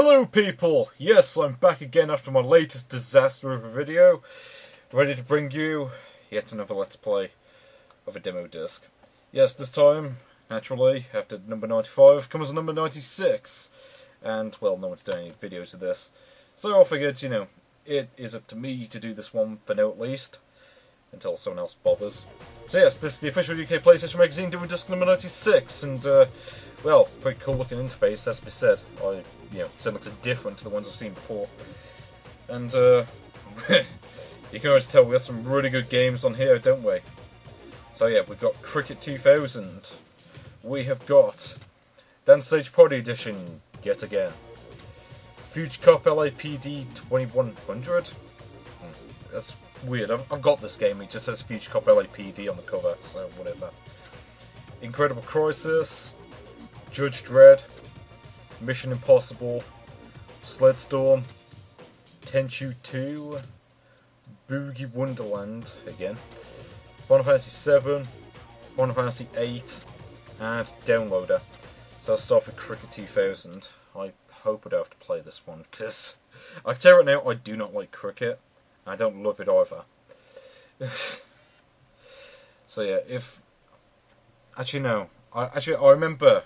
Hello people! Yes, I'm back again after my latest disaster of a video, ready to bring you yet another Let's Play of a demo disc. Yes, this time, naturally, after number 95 comes number 96, and, well, no one's doing any videos of this, so I figured, you know, it is up to me to do this one for now at least, until someone else bothers. So yes, this is the official UK PlayStation Magazine demo disc number 96, and, uh, well, pretty cool looking interface, as be said. I, you know, said looks different to the ones I've seen before. And, uh, you can always tell we got some really good games on here, don't we? So yeah, we've got Cricket 2000. We have got Dance Stage Party Edition, yet again. Future Cop LAPD 2100. Hmm, that's weird. I've, I've got this game, it just says Future Cop LAPD on the cover, so whatever. Incredible Crisis, Judge Dredd, Mission Impossible, Sledstorm, Tenchu 2, Boogie Wonderland again, Final Fantasy 7, Final Fantasy 8, and Downloader. So I'll start with Cricket 2000. I hope I don't have to play this one because I can tell right now I do not like cricket. I don't love it either. so yeah, if actually no, I actually I remember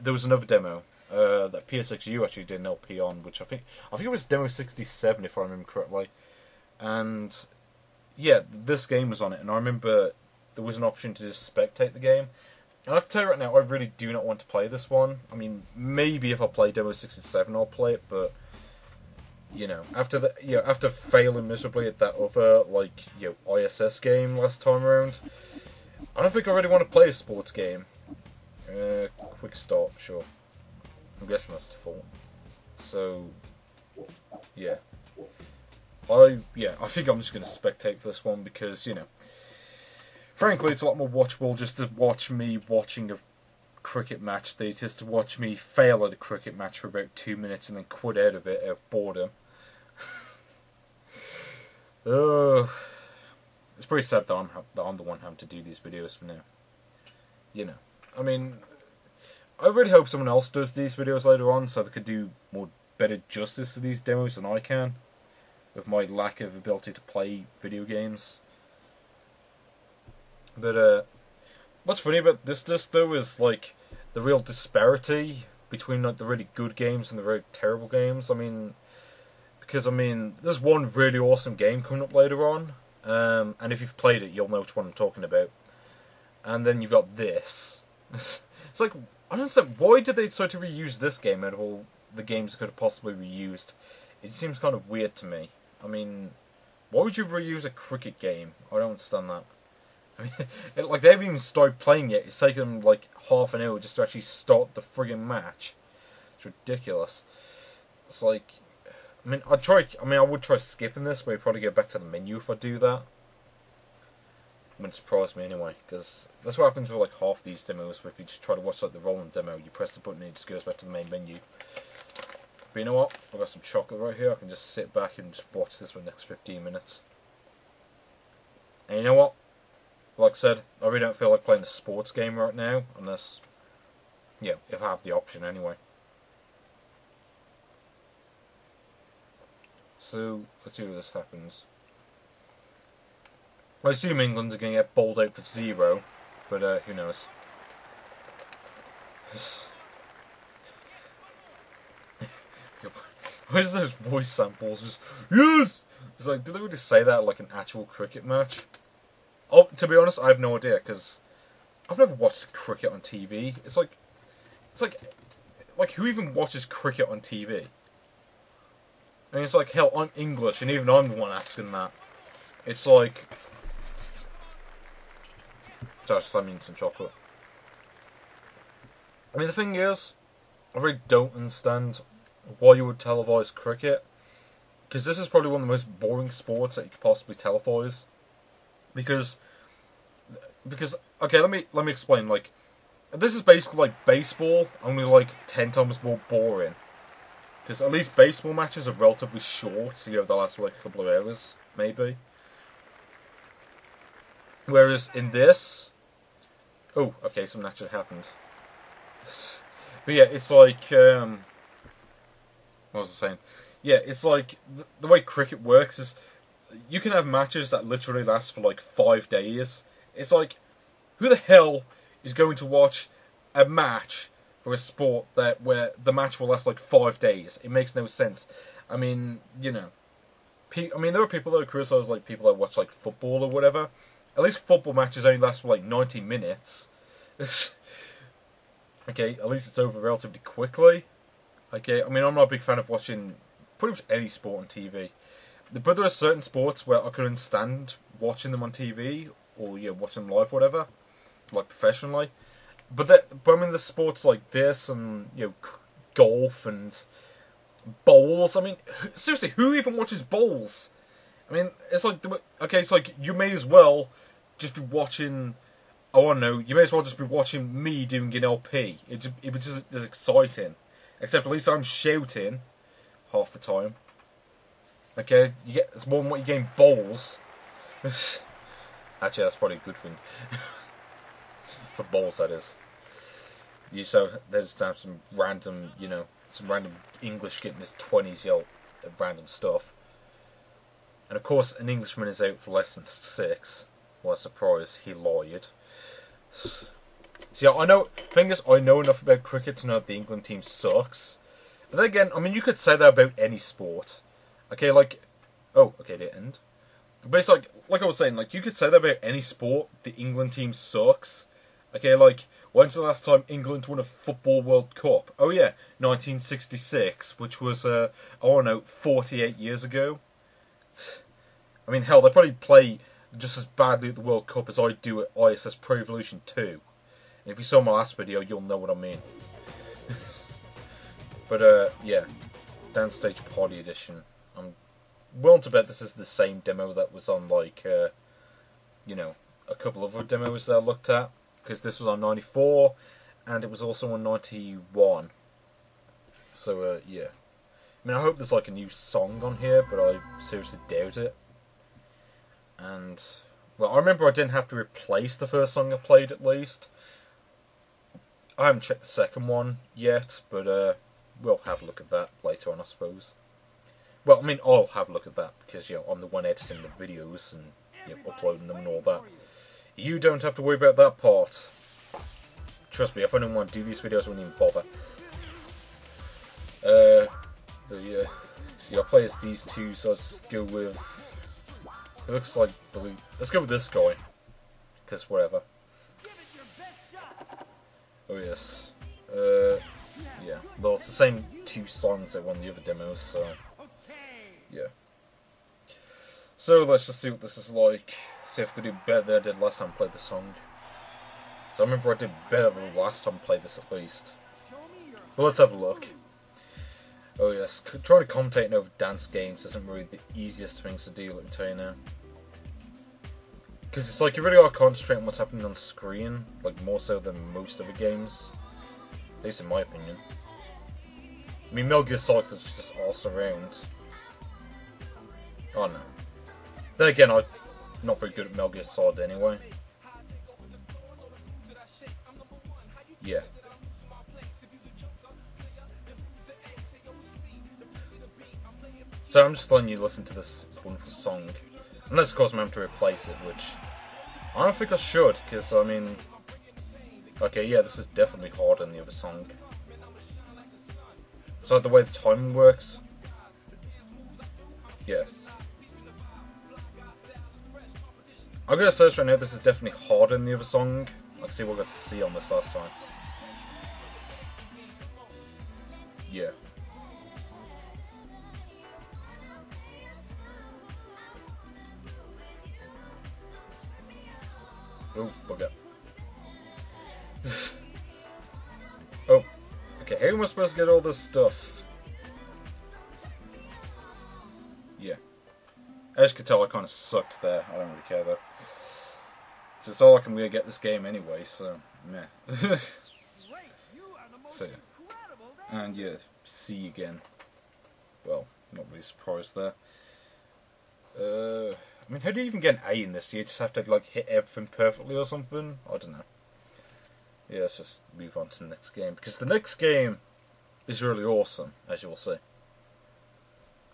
there was another demo uh, that PSXU actually did an LP on, which I think I think it was demo sixty seven if I remember correctly, and yeah, this game was on it, and I remember there was an option to just spectate the game. And I can tell you right now, I really do not want to play this one. I mean, maybe if I play demo sixty seven, I'll play it, but you know, after the you know, after failing miserably at that other like you know ISS game last time around, I don't think I really want to play a sports game. Uh, quick start, sure. I'm guessing that's default. So, yeah. I yeah, I think I'm just going to spectate for this one because you know, frankly, it's a lot more watchable just to watch me watching a cricket match than it is to watch me fail at a cricket match for about two minutes and then quit out of it out of boredom. oh, it's pretty sad that I'm that I'm the one having to do these videos for now. You know, I mean, I really hope someone else does these videos later on so they could do more better justice to these demos than I can with my lack of ability to play video games. But uh what's funny about this disc though is like the real disparity between like the really good games and the very terrible games. I mean because I mean there's one really awesome game coming up later on. Um, and if you've played it you'll know which one I'm talking about. And then you've got this. it's like I don't understand why did they decide to reuse this game out of all the games that could have possibly reused. It seems kind of weird to me. I mean, why would you reuse a cricket game? I don't understand that. I mean, it, like they haven't even started playing yet. It's taken them like half an hour just to actually start the friggin' match. It's ridiculous. It's like, I mean, I'd try. I mean, I would try skipping this, but I'd probably go back to the menu if I do that wouldn't surprise me anyway, because that's what happens with like half these demos. Where if you just try to watch like the rolling demo, you press the button and it just goes back to the main menu. But you know what? I've got some chocolate right here. I can just sit back and just watch this for the next 15 minutes. And you know what? Like I said, I really don't feel like playing a sports game right now, unless, yeah, if I have the option anyway. So, let's see if this happens. I assume England's going to get bowled out for zero, but uh, who knows. Where's those voice samples? Just yes. It's like, did they really say that like an actual cricket match? Oh, to be honest, I have no idea because I've never watched cricket on TV. It's like, it's like, like who even watches cricket on TV? And it's like, hell, I'm English, and even I'm the one asking that. It's like, Sorry, I mean some chocolate. I mean, the thing is, I really don't understand why you would televise cricket. Because this is probably one of the most boring sports that you could possibly televise. Because, because okay, let me let me explain. Like, this is basically like baseball, only like ten times more boring. Because at least baseball matches are relatively short, so you have the last like a couple of hours, maybe. Whereas in this, Oh, okay, something actually happened. But yeah, it's like, um, what was I saying? Yeah, it's like the, the way cricket works is you can have matches that literally last for like five days. It's like, who the hell is going to watch a match for a sport that where the match will last like five days? It makes no sense. I mean, you know, pe- I mean there are people that criticize like people that watch like football or whatever. At least football matches only last for like ninety minutes. okay, at least it's over relatively quickly. Okay, I mean I'm not a big fan of watching pretty much any sport on TV. But there are certain sports where I couldn't stand watching them on TV or yeah, watching them live, whatever, like professionally. But that, but I mean, the sports like this and you know, golf and bowls. I mean, seriously, who even watches bowls? I mean, it's like okay, it's like you may as well just be watching. Oh, I don't know. You may as well just be watching me doing an LP. It just, it was just as exciting, except at least I'm shouting half the time. Okay, you get it's more than what you gain bowls. Actually, that's probably a good thing for bowls. That is. You so there's some random, you know, some random English getting his twenties yell at random stuff. And of course, an Englishman is out for less than six. What a surprise! He lied. See, I know. Thing is, I know enough about cricket to know that the England team sucks. But then again, I mean, you could say that about any sport. Okay, like, oh, okay, the end. But it's like, like I was saying, like you could say that about any sport. The England team sucks. Okay, like when's the last time England won a football World Cup? Oh yeah, 1966, which was uh, I don't know, 48 years ago. I mean, hell, they probably play just as badly at the World Cup as I do at ISS Pro Evolution 2. And if you saw my last video, you'll know what I mean. but uh, yeah, Dancing Stage Party Edition. I'm willing to bet this is the same demo that was on like, uh, you know, a couple of other demos that I looked at because this was on 94 and it was also on 91. So uh, yeah, I mean I hope there's like a new song on here, but I seriously doubt it. And well, I remember I didn't have to replace the first song I played at least. I haven't checked the second one yet, but uh, we'll have a look at that later on, I suppose. Well, I mean, I'll have a look at that because you know I'm the one editing the videos and you know, uploading them and all that. You don't have to worry about that part. Trust me, if I didn't want to do these videos, I wouldn't even bother. Uh, yeah. See, I'll play as these two, so let's go with. It looks like blue. Let's go with this guy, because whatever. Oh yes. Uh, yeah. Well, it's the same two songs that won the other demos, so. Yeah. So let's just see what this is like. See if we can do better than I did last time I played the song. So I remember I did better than the last time I played this at least. But let's have a look. Oh yes, trying to commentate over dance games isn't really the easiest things to do, let me tell you now. Because it's like you really got to concentrate on what's happening on screen, like more so than most other games. At least in my opinion. I mean, Metal Gear Solid is just all surround. Oh no. Then again, I'm not very good at Metal Gear Solid anyway. Yeah. So I'm just letting you listen to this wonderful song. Unless, of course, I'm having to replace it, which I don't think I should, because, I mean... Okay, yeah, this is definitely harder than the other song. So the way the timing works... Yeah. I'm gonna search right now, this is definitely harder than the other song. Let's see what we got to see on this last time. Yeah. Oh, bugger. oh, okay, how am I supposed to get all this stuff? Yeah. As you can tell, I kind of sucked there. I don't really care though. It's all I can really get this game anyway, so meh. so, and yeah, C again. Well, not really surprised there. Uh, I mean, how do you even get an A in this? You just have to like hit everything perfectly or something? I don't know. Yeah, let's just move on to the next game because the next game is really awesome, as you will see.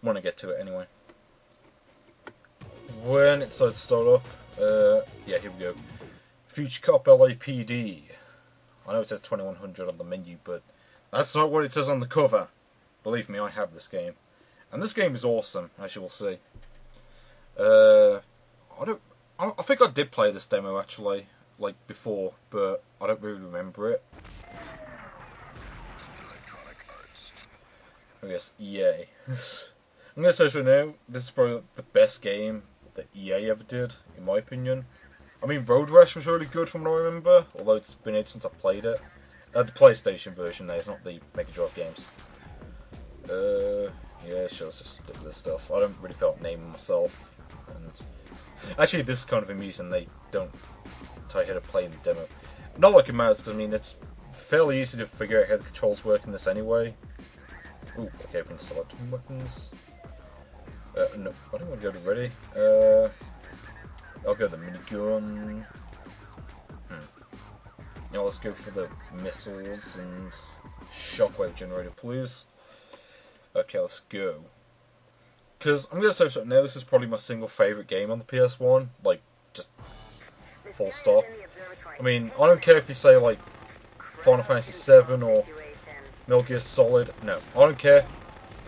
when I get to it anyway. When it starts to start up, uh, yeah, here we go. Future Cop LAPD. I know it says 2100 on the menu, but that's not what it says on the cover. Believe me, I have this game. And this game is awesome, as you will see. Uh, I don't. I, think I did play this demo actually, like before, but I don't really remember it. I guess EA. I'm gonna say so now. This is probably the best game that EA ever did, in my opinion. I mean, Road Rash was really good from what I remember, although it's been ages since I played it. Uh, the PlayStation version, there, it's not the Mega Drive games. Uh, yeah, sure, it's just this stuff. I don't really feel like naming myself. And actually, this is kind of amusing. They don't tell you how to play in the demo. Not like it matters. I mean, it's fairly easy to figure out how the controls work in this anyway. Ooh, okay, we can select weapons. Uh, no, I don't want to go to ready. Uh, I'll go the minigun. Hmm. Yeah, let's go for the missiles and shockwave generator, please. Okay, let's go. Because I'm going to say something now, this is probably my single favourite game on the PS1. Like, just full stop. I mean, I don't care if you say, like, Final Fantasy VII or Metal Gear Solid. No, I don't care.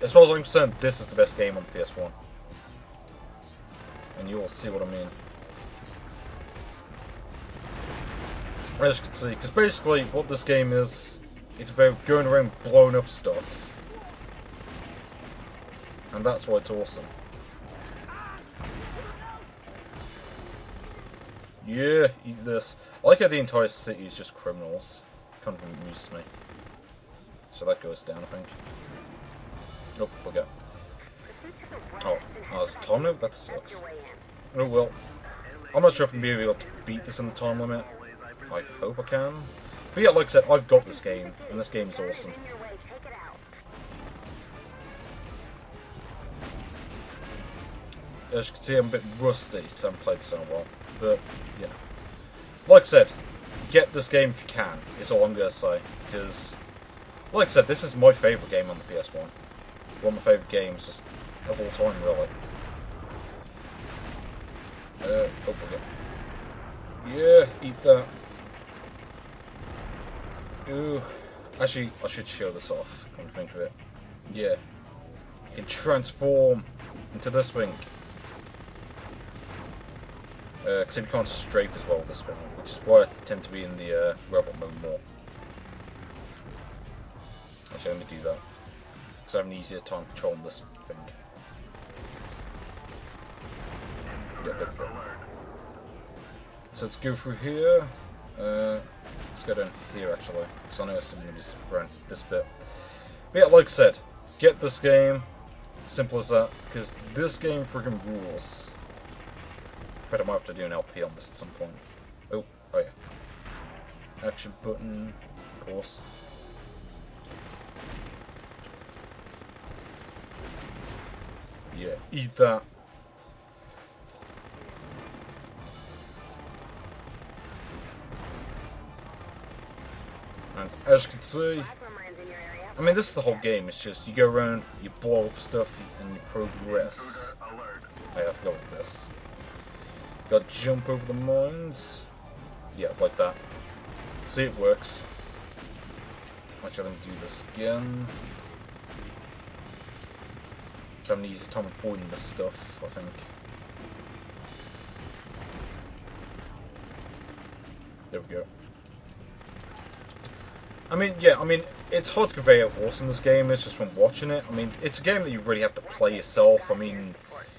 As far as I'm concerned, this is the best game on the PS1. And you will see what I mean. As you can see, because basically what this game is, it's about going around blowing up stuff. And that's why it's awesome. Yeah, eat this. I like how the entire city is just criminals. Kind of amuses me. So that goes down, I think. Nope, we'll. Oh, uh, oh it's a time limit? That sucks. Oh well. I'm not sure if I'm going to be able to beat this in the time limit. I hope I can. But yeah, like I said, I've got this game, and this game is awesome. As you can see, I'm a bit rusty because I haven't played a while. But, yeah. Like I said, get this game if you can, is all I'm going to say. Because, like I said, this is my favourite game on the PS1. One of my favourite games just of all time, really. Uh, oh, okay. Yeah, eat that. Ooh. Actually, I should show this off, come to think of it. Yeah. You can transform into this thing. Because uh, you can't strafe as well this one, which is why I tend to be in the uh, robot mode more. Actually, me do that. Because I have an easier time controlling this thing. Yeah, there we go. So let's go through here. Uh, let's go down here actually, because I know it's going to be around this bit. But yeah, like I said, get this game. Simple as that, because this game freaking rules. But I might have to do an LP on this at some point. Oh, oh yeah. Action button, of course. Yeah, eat that. And as you can see, I mean, this is the whole game. It's just you go around, you blow up stuff, and you progress. I have to go with this. Got to jump over the mines. Yeah, like that. See, it works. Actually, let me do this again. So I'm an easy time avoiding this stuff, I think. There we go. I mean, yeah, I mean, it's hard to convey how awesome this game is just from watching it. I mean, it's a game that you really have to play yourself. I mean,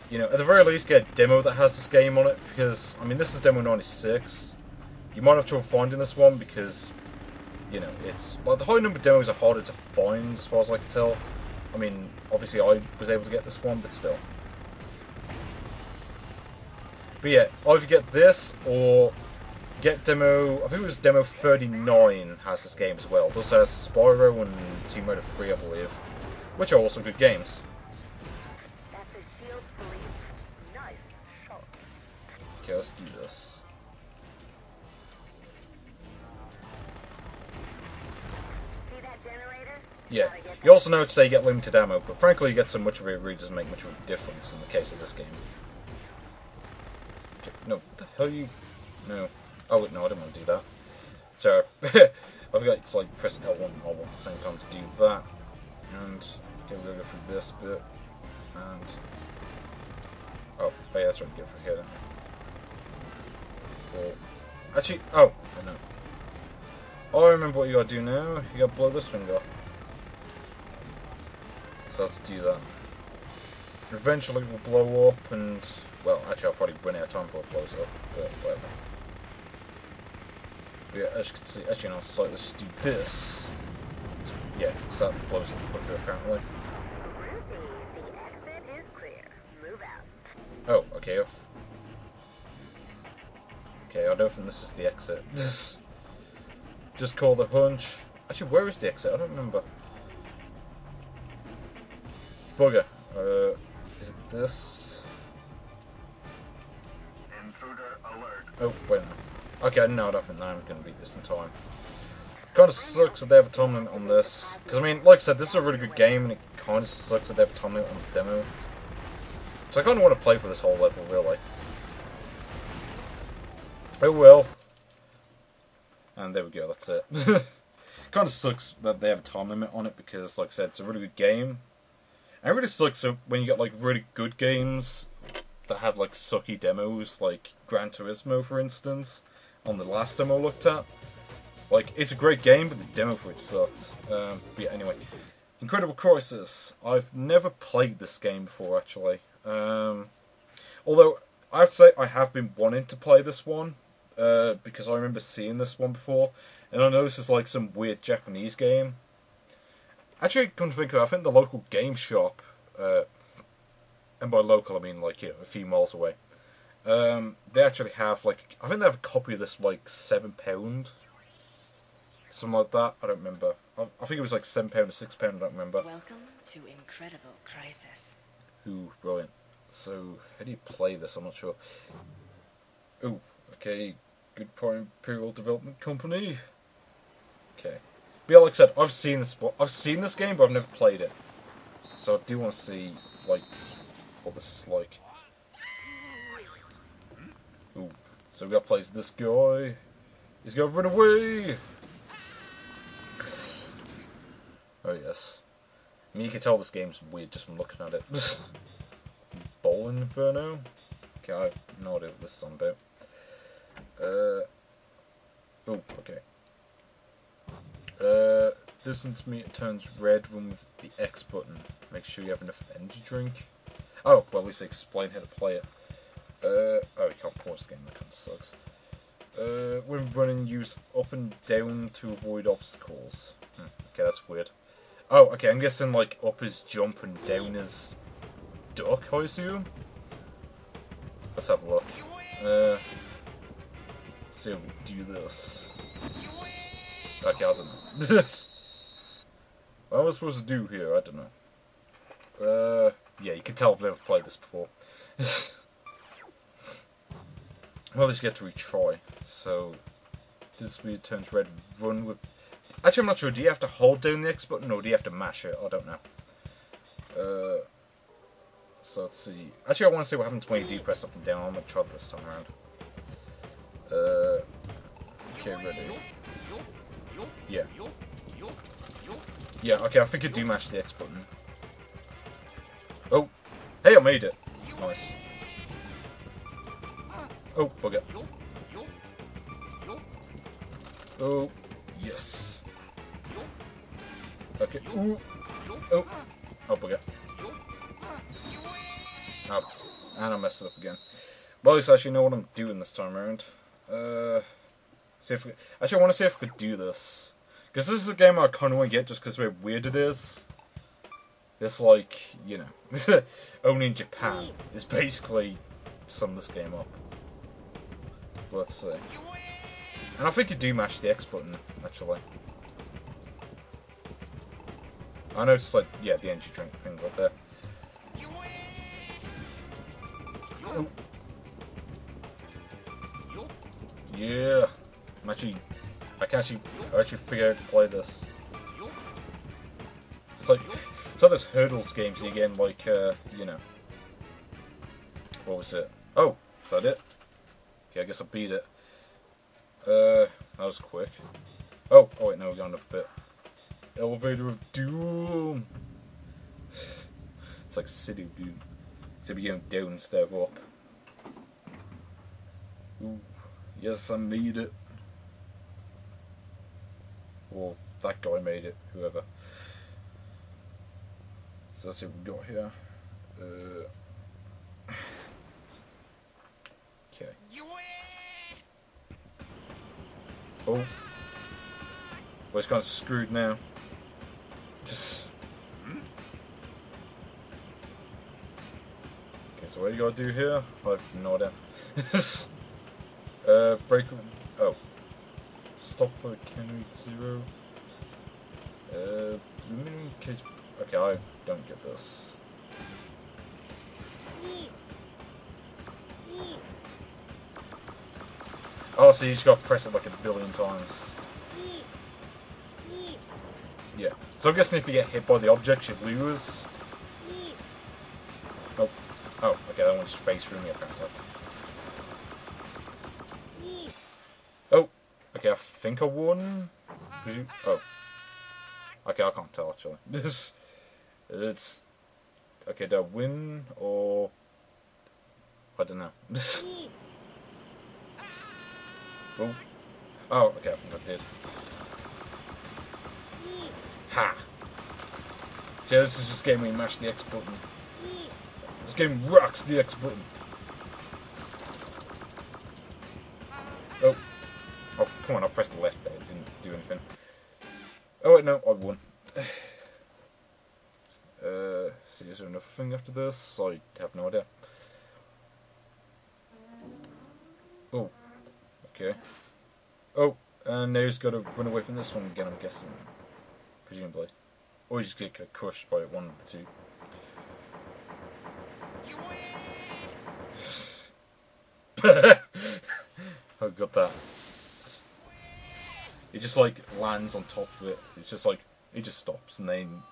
you know, at the very least, get a demo that has this game on it, because, I mean, this is demo 96. You might have trouble finding this one, because, you know, it's, like, the high number demos are harder to find, as far as I can tell. I mean, obviously I was able to get this one, but still. But yeah, either get this, or get demo, I think it was demo 39 has this game as well. It also has Spyro and Team Motor 3, I believe, which are also good games. Okay, let's do this. See that generator? Yeah. You also notice they get limited ammo, but frankly, you get so much of it, it really doesn't make much of a difference in the case of this game. No, what the hell you... No. Oh, wait, no, I didn't want to do that. So, I've got to like press L1 and R1 at the same time to do that. And, okay, we're going to go through this bit. And... Oh, oh yeah, that's right, go through here then. Cool. Actually, oh, I know. Oh, I remember what you gotta do now. You gotta blow this thing up. So let's do that. Eventually we'll blow up and, well, actually I'll probably run out of time before it blows up, but whatever. But yeah, as you can see, actually no, so let's just do this. Yeah, so that blows up quicker apparently. The exit is clear. Move out. Oh, okay, off. Don't think this is the exit. Just call the hunch. Actually, where is the exit? I don't remember. Bugger. Uh, is it this? Intruder alert. Oh, wait. Okay, no, I don't think I'm going to beat this in time. Kind of sucks that they have a time limit on this. Because, I mean, like I said, this is a really good game, and it kind of sucks that they have a time limit on the demo. So I kind of want to play for this whole level, really. Oh well. And there we go, that's it. kind of sucks that they have a time limit on it because, like I said, it's a really good game. And it really sucks when you get, like, really good games that have, like, sucky demos, like Gran Turismo, for instance, on the last demo I looked at. Like, it's a great game, but the demo for it sucked. Um, but yeah, anyway. Incredible Crisis. I've never played this game before, actually. Um, although, I have to say, I have been wanting to play this one. Uh, because I remember seeing this one before. And I know this is like some weird Japanese game. Actually, come to think of it, I think the local game shop, uh, and by local I mean like, you know, a few miles away, um, they actually have like, I think they have a copy of this like £7. Something like that. I don't remember. I, I think it was like £7 or £6, I don't remember. Welcome to Incredible Crisis. Ooh, brilliant. So, how do you play this? I'm not sure. Ooh, okay. Good point, Imperial Development Company. Okay. But yeah, like I said, I've seen this. I've seen this game, but I've never played it. So I do want to see like what this is like. Ooh. So we got to place this guy. He's gonna run away. Oh yes. I mean, you can tell this game's weird just from looking at it. Bowling Inferno? Okay, I have no idea what this is on about. Uh, oh, okay. Uh, distance meter turns red when with the X button. Make sure you have enough energy drink. Oh, well, at least they explain how to play it. Uh, oh, you can't pause the game, that kind of sucks. Uh, when running, use up and down to avoid obstacles. Hmm, okay, that's weird. Oh, okay, I'm guessing, like, up is jump and down is duck, I assume? Let's have a look. Uh, if we do this. Okay, I don't know. Am I supposed to do here? I don't know. Uh, yeah, you can tell I've never played this before. well, let's get to retry. So, this speed turns red. Run with. Actually, I'm not sure. Do you have to hold down the X button or do you have to mash it? I don't know. Uh, so let's see. Actually, I want to see what happens when you do press up and down. I'm gonna try this time around. Uh, okay, ready. Yeah. Yeah, okay, I think I do mash the X button. Oh! Hey, I made it! Nice. Oh, bugger. Oh, yes. Okay, ooh! Oh! Oh, bugger. Oh, and I messed it up again. Well, at least I actually know what I'm doing this time around. Uh, see if we, actually, I want to see if we could do this. Because this is a game I kind of want to get just because of how weird it is. It's like, you know, only in Japan is basically sum this game up. Let's see. And I think you do mash the X button, actually. I know it's like, yeah, the energy drink thing right there. Oh. Yeah. I'm actually, I can actually, I actually figure out to play this. It's like it's like those hurdles games you get in like uh, you know. What was it? Oh, is that it? Okay, I guess I beat it. Uh, that was quick. Oh, oh wait, no, we got another bit. Elevator of Doom. It's like City of Doom. To be going down instead of up. Ooh, yes, I made it. Well, that guy made it, whoever. So let's what we've got here. Uh, okay. Oh. Well, it's kind of screwed now. Just. Okay, so what do you gotta do here? I have no idea. uh, break. Oh. Stop for the Kenny Zero. Uh, minimum case. Okay, I don't get this. Oh, so you just gotta press it like a billion times. Yeah. So I'm guessing if you get hit by the object, you lose. Oh. Oh, okay, that one's face through me apparently. Oh. Okay, I think I won. Oh. Okay, I can't tell actually. This. It's. Okay, did I win or. I don't know. oh. Oh, okay, I think I did. Ha! Yeah, this is just game where you mash the X button. This game rocks the X button. Oh. Oh, come on, I pressed the left there. It didn't do anything. Oh, wait, no, I won. Uh, see, is there another thing after this? I have no idea. Oh. Okay. Oh, and now he's got to run away from this one again, I'm guessing. Presumably. Or he's just get crushed by one of the two. I got that. It just like lands on top of it. It's just like it just stops and then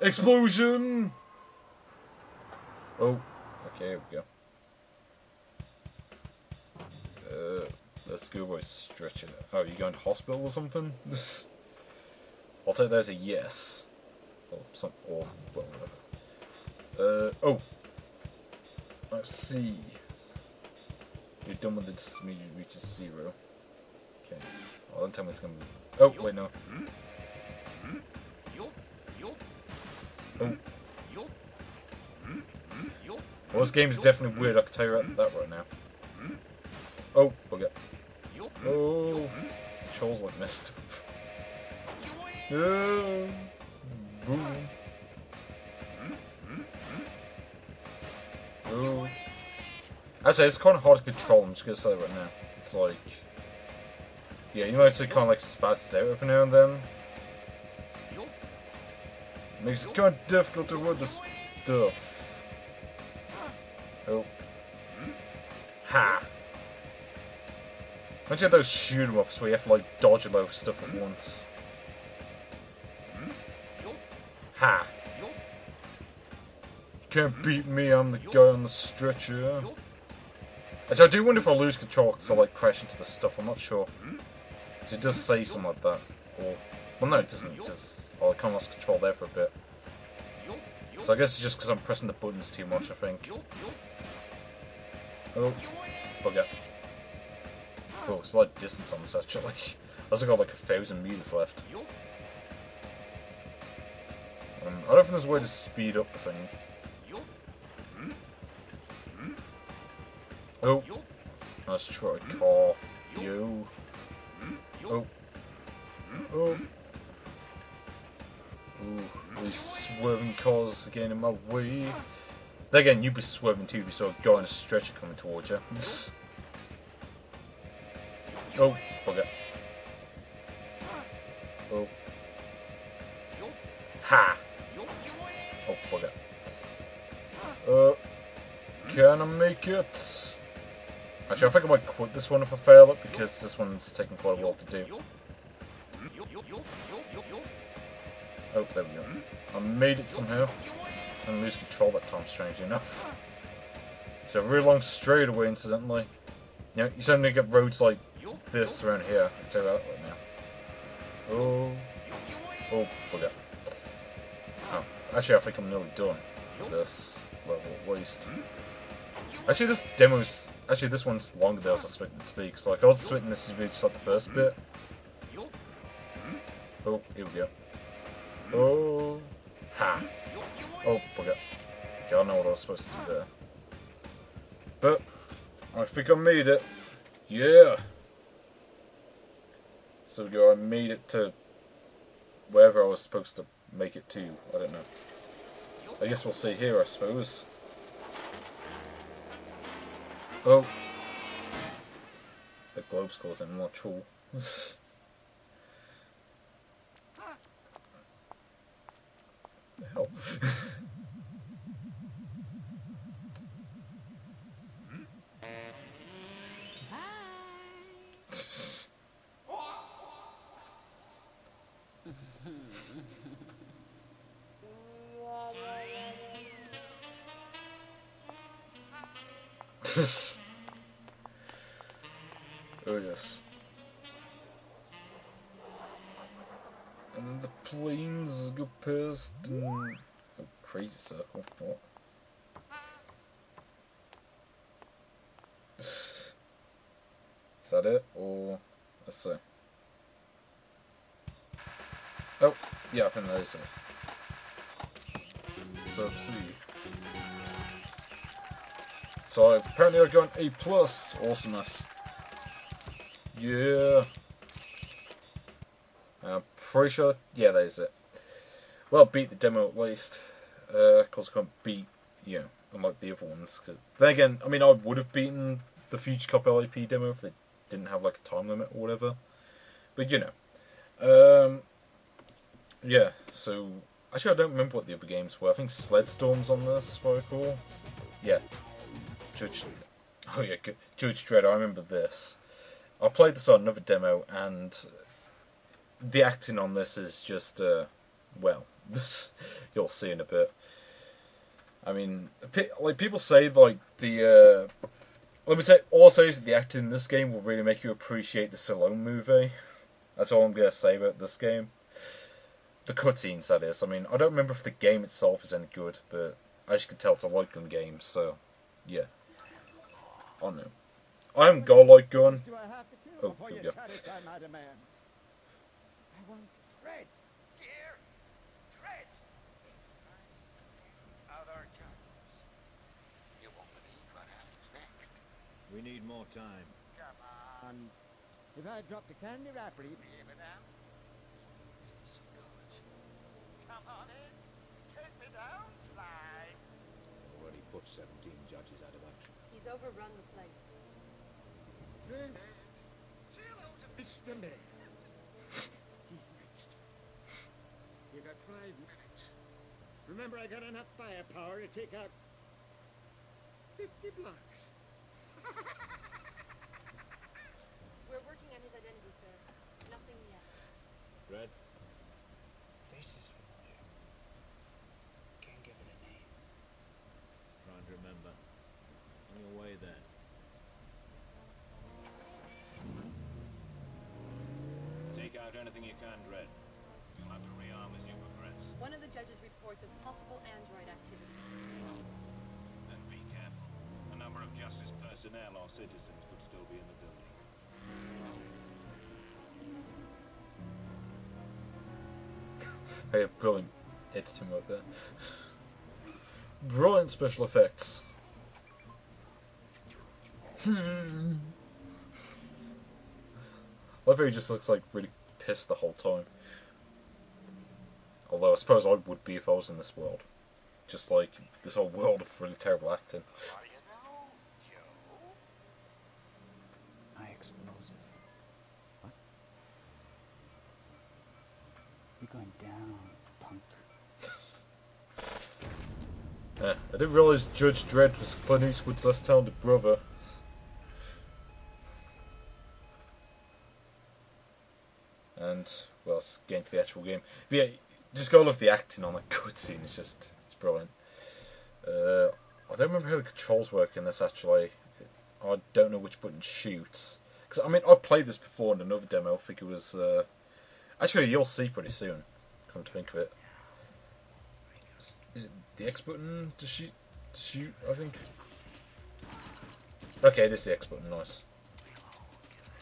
explosion. Oh, okay, here we go. Uh, go by stretching it. Oh, you going to hospital or something? I'll take that as a yes. Or some, or well, whatever. Uh, oh. Let's see. You're done with this. Me reaches zero. Okay. Well, don't tell me it's gonna be. Oh wait, no. Hmm? Hmm? Oh. Hmm? Well, this game is definitely weird. I can tell you that right now. Oh, bugger. Oh, controls like messed up. Oh. Boom. Oh. Actually, it's kind of hard to control. I'm just gonna say that right now. It's like, yeah, you know, it's kind of like spazzes out every now and then. Makes it kind of difficult to avoid the stuff. Oh. Ha! Imagine those shoot 'em ups where you have to like dodge a lot of stuff at once. Ha! You can't beat me, I'm the guy on the stretcher. Actually, I do wonder if I lose control because I like crash into the stuff, I'm not sure. It does say something like that. Or, well no it doesn't, because oh, I kind of lost control there for a bit. So I guess it's just because I'm pressing the buttons too much, I think. Oh, bugger. Oh, it's a lot of distance on this actually. I've got like a thousand meters left. Um, I don't think there's a way to speed up the thing. Oh, let's try to call you. Oh, oh. Ooh, these swerving cars again in my way. Then again, you'd be swerving too if you saw a guy in a stretcher coming towards you. oh, bugger. Oh. Ha! Oh, bugger. Uh, can I make it? Actually, I think I might quit this one if I fail it, because this one's taking quite a while to do. Oh, there we go. I made it somehow. And lose control that time, strangely enough. So a really long straightaway, incidentally. You know, you suddenly get roads like this around here. I can tell you that right now. Oh. Oh, bugger. Oh, actually, I think I'm nearly done with this level, at least. Actually, this demo's... Actually, this one's longer than I was expecting it to be, because like, I was expecting this to be just like the first bit. Oh, here we go. Oh. Ha. Oh, bugger. Okay, I know what I was supposed to do there. But, I think I made it. Yeah! So yeah, I made it to wherever I was supposed to make it to. I don't know. I guess we'll see here, I suppose. Oh. The globe's causing more trouble. the and a crazy circle. What? Is that it? Or let's see. Oh, yeah, I think that is it. So let's see. So apparently I got an A plus. Awesomeness. Yeah. I'm pretty sure. Yeah, that is it. Well, beat the demo at least. Uh, cause I can't beat, you know, unlike the other ones. Cause then again, I mean, I would have beaten the Future Cop LAP demo if they didn't have like a time limit or whatever. But you know, um, yeah. So actually, I don't remember what the other games were. I think Sledstorm's on this. What I recall. Yeah, Judge. Oh yeah. Judge Dredd. I remember this. I played this on another demo, and the acting on this is just, uh, well, you'll see in a bit. I mean, like people say, like the. Uh, let me you, all I'll say is that the acting in this game will really make you appreciate the Stallone movie. That's all I'm gonna say about this game. The cutscenes, that is. I mean, I don't remember if the game itself is any good, but as you can tell, it's a light gun game, so yeah. I know. I haven't got a light gun. Do I have to kill Oh, you we go. satisfy my demands? I want Dredd. Dear Dredd. Other judges. You won't believe what happens next. We need more time. Come on. If I dropped a candy wrapper, he'd Leave it out. This is some college. Come on in. Take me down, Sly. Already put 17 judges out of action. He's overrun the place. Dredd, Say hello to Mr. Mayor. He's next. You got five minutes. Remember, I got enough firepower to take out 50 blocks. We're working on his identity, sir. Nothing yet. Red? Face is familiar. Can't give it a name. Trying to remember. On your way then. Take out anything you can, Dredd. You'll have to rearm as you progress. One of the judges reports of possible android activity. Then be careful. A number of Justice personnel or citizens could still be in the building. Hey, brilliant editing right there. Brilliant special effects. Hmm. I think he just looks like really pissed the whole time. Although I suppose I would be if I was in this world. Just like this whole world of really terrible acting. What do you know, Joe? High explosive. What? You're going down, punk. Eh, I didn't realise Judge Dredd was Clint Eastwood's less talented brother. And, well, let's get into the actual game. But yeah, just go love the acting on the cutscene. It's just it's brilliant. Uh, I don't remember how the controls work in this actually. I don't know which button shoots. Because I mean, I played this before in another demo. I think it was. Uh, actually, you'll see pretty soon. Come to think of it, is it the X button to shoot? To shoot, I think. Okay, this is the X button. Nice.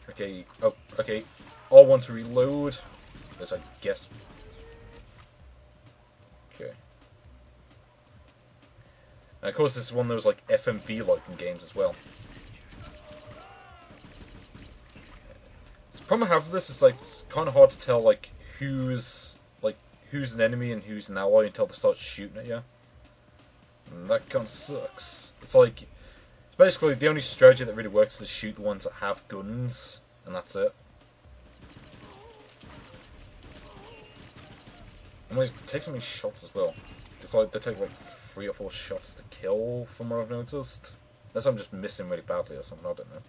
Okay. Oh, okay. I want to reload. As I guess. Okay. And of course, this is one of those like FMV light gun games as well. The problem I have with this is like it's kind of hard to tell like who's like who's an enemy and who's an ally until they start shooting at you. And that kind of sucks. It's like it's basically the only strategy that really works is to shoot the ones that have guns, and that's it. And they take so many shots as well. It's like they take like three or four shots to kill, from what I've noticed. Unless I'm just missing really badly or something, I don't know.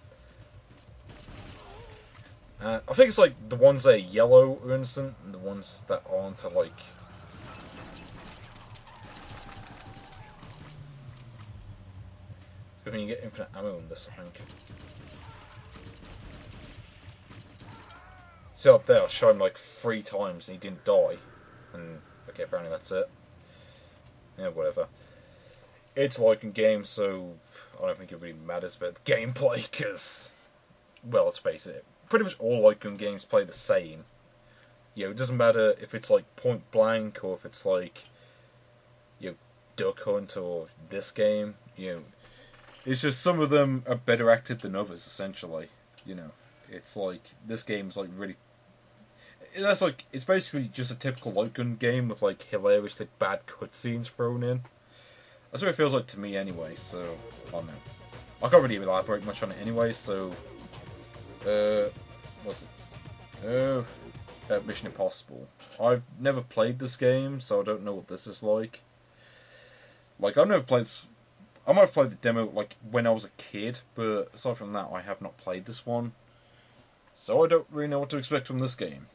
Uh, I think it's like the ones that are yellow are innocent, and the ones that aren't are like. I mean, you get infinite ammo on this, I think. See up there, I shot him like three times and he didn't die. And, okay, apparently that's it. Yeah, whatever. It's light gun games, so I don't think it really matters about gameplay, because, well, let's face it, pretty much all light gun games play the same. You know, it doesn't matter if it's like Point Blank or if it's like, you know, Duck Hunt or this game. You know, it's just some of them are better acted than others, essentially. You know, it's like this game's like really. That's like it's basically just a typical light gun game with like hilariously bad cutscenes thrown in. That's what it feels like to me, anyway. So I don't know. I can't really elaborate much on it anyway. So, uh, what's it? Oh, uh, Mission Impossible. I've never played this game, so I don't know what this is like. Like I've never played. I might have played the demo like when I was a kid, but aside from that, I have not played this one. So I don't really know what to expect from this game.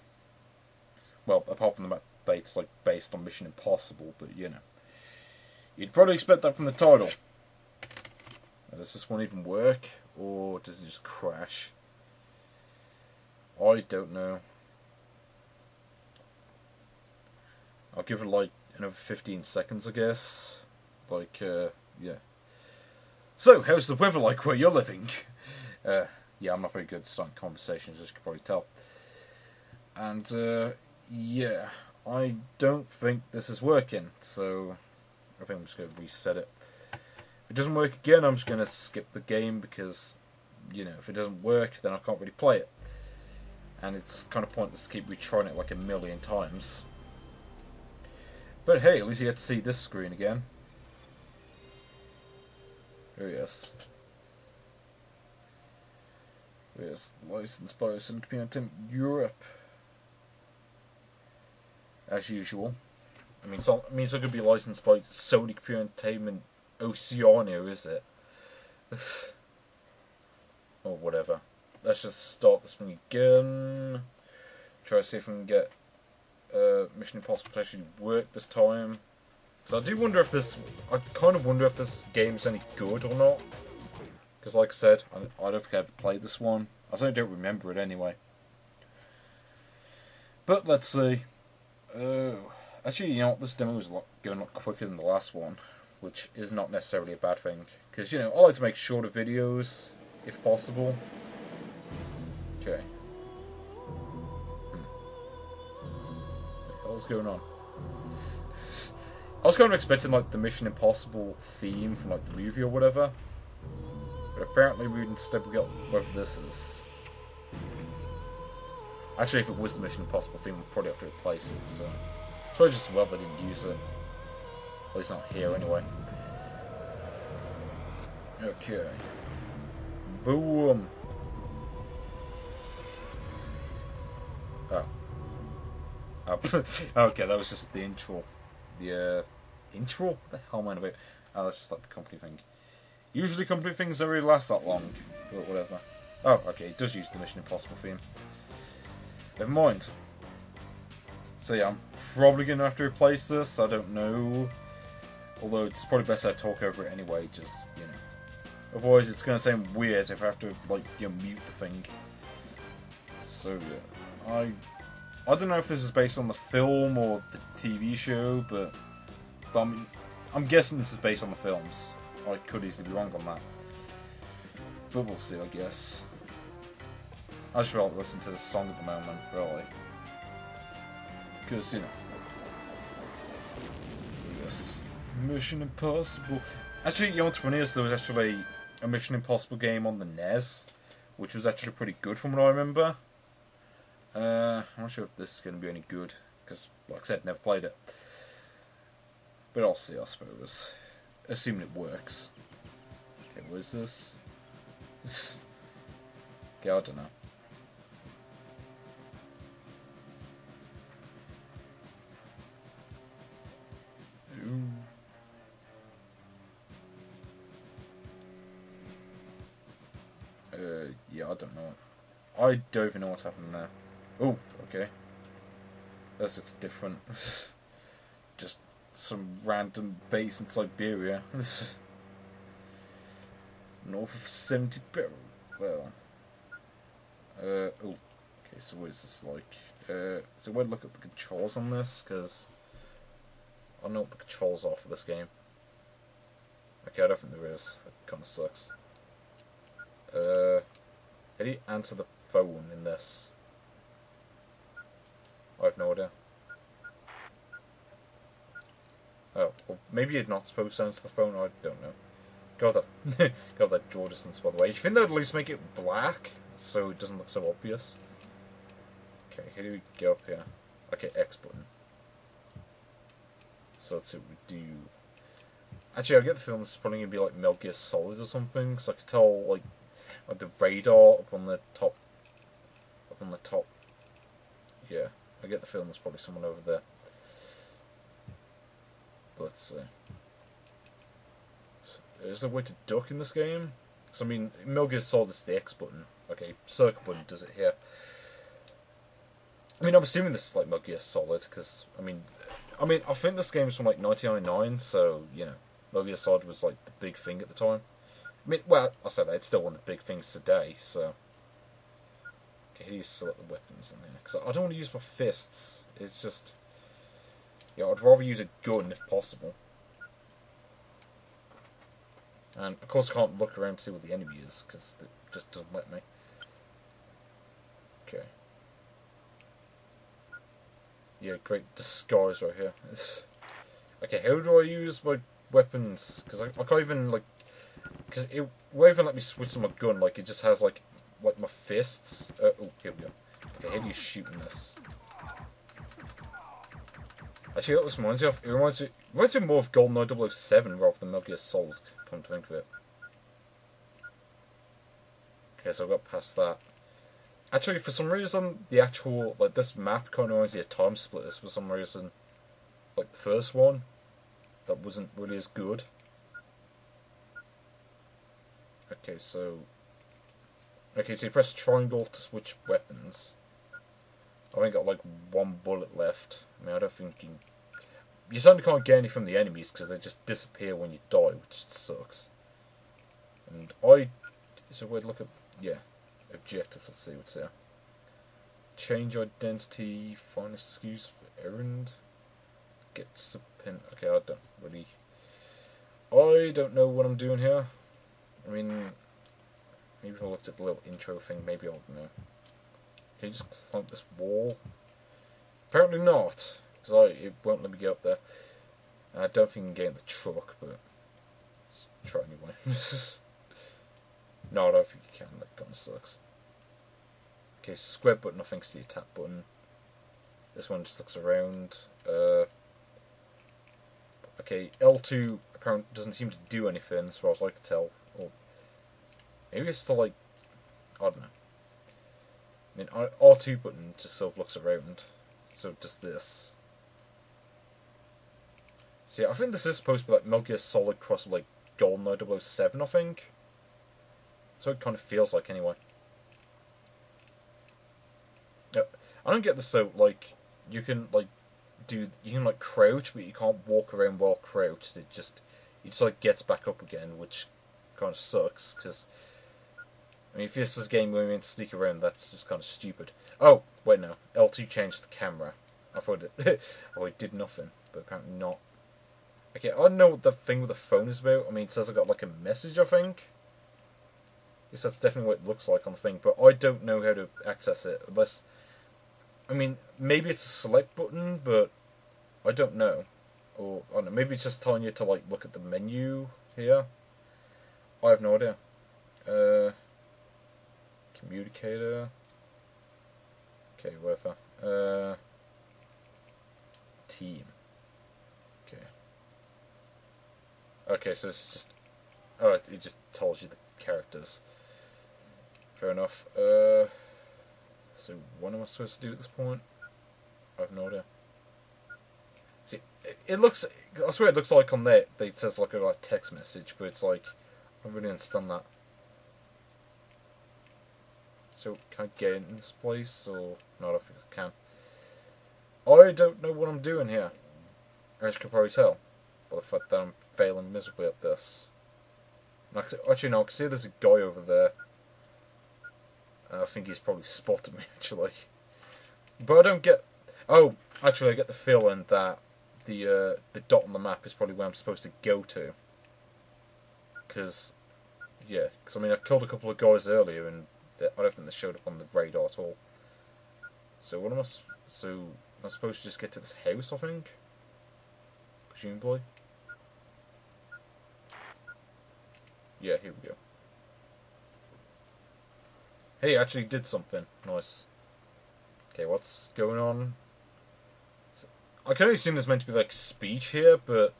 Well, apart from the fact that it's like based on Mission Impossible, but you know, you'd probably expect that from the title. Now, Does this one even work, or does it just crash? I don't know. I'll give it like another 15 seconds, I guess. Like, uh, yeah. So, how's the weather like where you're living? Uh, yeah, I'm not very good at starting conversations, as you can probably tell. And, uh, yeah, I don't think this is working, so I think I'm just going to reset it. If it doesn't work again, I'm just going to skip the game because, you know, if it doesn't work, then I can't really play it. And it's kind of pointless to keep retrying it like a million times. But hey, at least you get to see this screen again. Yes. Oh, Yes, licensed by Community Europe. As usual. I mean, so, I mean, so it could be licensed by Sony Computer Entertainment Oceania, is it? or whatever. Let's just start this thing again. Try to see if we can get uh, Mission Impossible to actually work this time. Because I do wonder if this. I kind of wonder if this game's any good or not. Because, like I said, I, I don't think I ever played this one. I certainly don't remember it anyway. But let's see. Oh, actually, you know what? This demo is going a lot quicker than the last one, which is not necessarily a bad thing. Because you know, I like to make shorter videos if possible. Okay. Hmm. What the hell's going on? I was kind of expecting like the Mission Impossible theme from like the movie or whatever, but apparently we instead we got whatever this is. Actually, if it was the Mission Impossible theme, we'd probably have to replace it. So, probably just well they didn't use it. At least not here anyway. Okay. Boom. Oh. Oh. okay, that was just the intro. The uh, intro? What the hell am I about? Oh, that's just like the company thing. Usually company things don't really last that long, but whatever. Oh, okay, it does use the Mission Impossible theme. Never mind. So yeah, I'm probably gonna have to replace this. I don't know. Although it's probably best I talk over it anyway. Just you know, otherwise it's gonna sound weird if I have to like you know, mute the thing. So yeah, I I don't know if this is based on the film or the TV show, but but I'm I'm guessing this is based on the films. I could easily be wrong on that, but we'll see. I guess. I just rather listen to the song at the moment, really. Because, you know. Yes. Mission Impossible. Actually, you know what's funny is there was actually a Mission Impossible game on the NES, which was actually pretty good from what I remember. Uh, I'm not sure if this is going to be any good, because, like I said, never played it. But I'll see, I suppose. Assuming it works. Okay, what is this? okay, I don't know. Uh, yeah, I don't know. I don't even know what's happening there. Oh, okay. This looks different. Just some random base in Siberia. North of 70 barrel. Well. Uh, oh. Okay, so what is this like? Uh, so we'll look at the controls on this, because I don't know what the controls are for this game. Okay, I don't think there is. That kind of sucks. Uh, how do you answer the phone in this? I have no idea. Oh, well, maybe you're not supposed to answer the phone, I don't know. Got that, got that draw distance, by the way. You think that would at least make it black, so it doesn't look so obvious? Okay, do we go up here? Okay, X button. So let's what we do. Actually, I get the feeling this is probably going to be like Metal Gear Solid or something, because I could tell, like, like the radar up on the top. Up on the top. Yeah, I get the feeling there's probably someone over there. Let's see. Is there a way to duck in this game? Because, I mean, Metal Gear Solid is the X button. Okay, circle button does it here. I mean, I'm assuming this is like Metal Gear Solid, because, I mean, I mean, I think this game's from like 1999, so, you know, Metal Gear Solid was like the big thing at the time. I mean, well, I'll say that, it's still one of the big things today, so. You select the weapons in there? Because I don't want to use my fists, it's just. Yeah, I'd rather use a gun if possible. And of course, I can't look around to see what the enemy is because it just doesn't let me. Okay. Yeah, great disguise right here. okay, how do I use my weapons? Because I, I can't even like, because it won't even let me switch to my gun. Like it just has like, like my fists. Uh, oh, here we go. Okay, how do you shoot in this? Actually, that was reminds me of. It reminds me, reminds me more of GoldenEye 007 rather than Metal Gear Solid. Come to think of it. Okay, so I got past that. Actually, for some reason, the actual like this map kind of reminds me of TimeSplitters for some reason. Like the first one, that wasn't really as good. Okay, so. Okay, so you press triangle to switch weapons. I've only got like one bullet left. I mean, I don't think you. You certainly can't get any from the enemies because they just disappear when you die, which sucks. And I. There a to look at. Yeah. Objective, let's see what's here. Change identity, find excuse for errand. Get a pin. Okay, I don't really. I don't know what I'm doing here. I mean. Maybe if I looked at the little intro thing, maybe I'll know. Can you just climb this wall? Apparently not, because it won't let me get up there. I don't think I can get in the truck, but let's try anyway. no, I don't think you can. That gun sucks. Okay, square button I think is the attack button. This one just looks around. Uh, okay, L2 apparently doesn't seem to do anything as far as I can tell. Maybe it's still like I don't know. I mean, R2 button just sort of looks around. So does this. See, I think this is supposed to be like Metal Solid cross with like GoldenEye 007, I think. So it kind of feels like anyway. Yeah, I don't get this though, like, you can, like, do you can like crouch, but you can't walk around while crouched. It just it just like gets back up again, which kind of sucks because I mean, if this is a game where you meant to sneak around, that's just kind of stupid. Oh wait, no, L two changed the camera. I thought it oh it did nothing, but apparently not. Okay, I don't know what the thing with the phone is about. I mean, it says I got like a message, I think. Yes, that's definitely what it looks like on the thing, but I don't know how to access it unless. I mean, maybe it's a select button, but I don't know. Or I don't know, maybe it's just telling you to like look at the menu here. I have no idea. Uh, communicator. Okay, whatever. Uh, team. Okay. Okay, so it's just. Oh, it, it just tells you the characters. Fair enough. Uh, so what am I supposed to do at this point? I have no idea. See, it, looks. I swear it looks like on there it says like a text message, but it's like I really understand that. So can I get in this place or not? If I can. I don't know what I'm doing here. As you can probably tell by the fact that I'm failing miserably at this. And I c- Actually, no, I can see there's a guy over there. I think he's probably spotted me, actually. But I don't get... Oh, actually, I get the feeling that the uh, the dot on the map is probably where I'm supposed to go to. Because, yeah, because I mean, I killed a couple of guys earlier and they- I don't think they showed up on the radar at all. So what am I... So, I'm supposed to just get to this house, I think? Presumably. Yeah, here we go. Hey, I actually did something. Nice. Okay, what's going on? I can only assume there's meant to be like speech here, but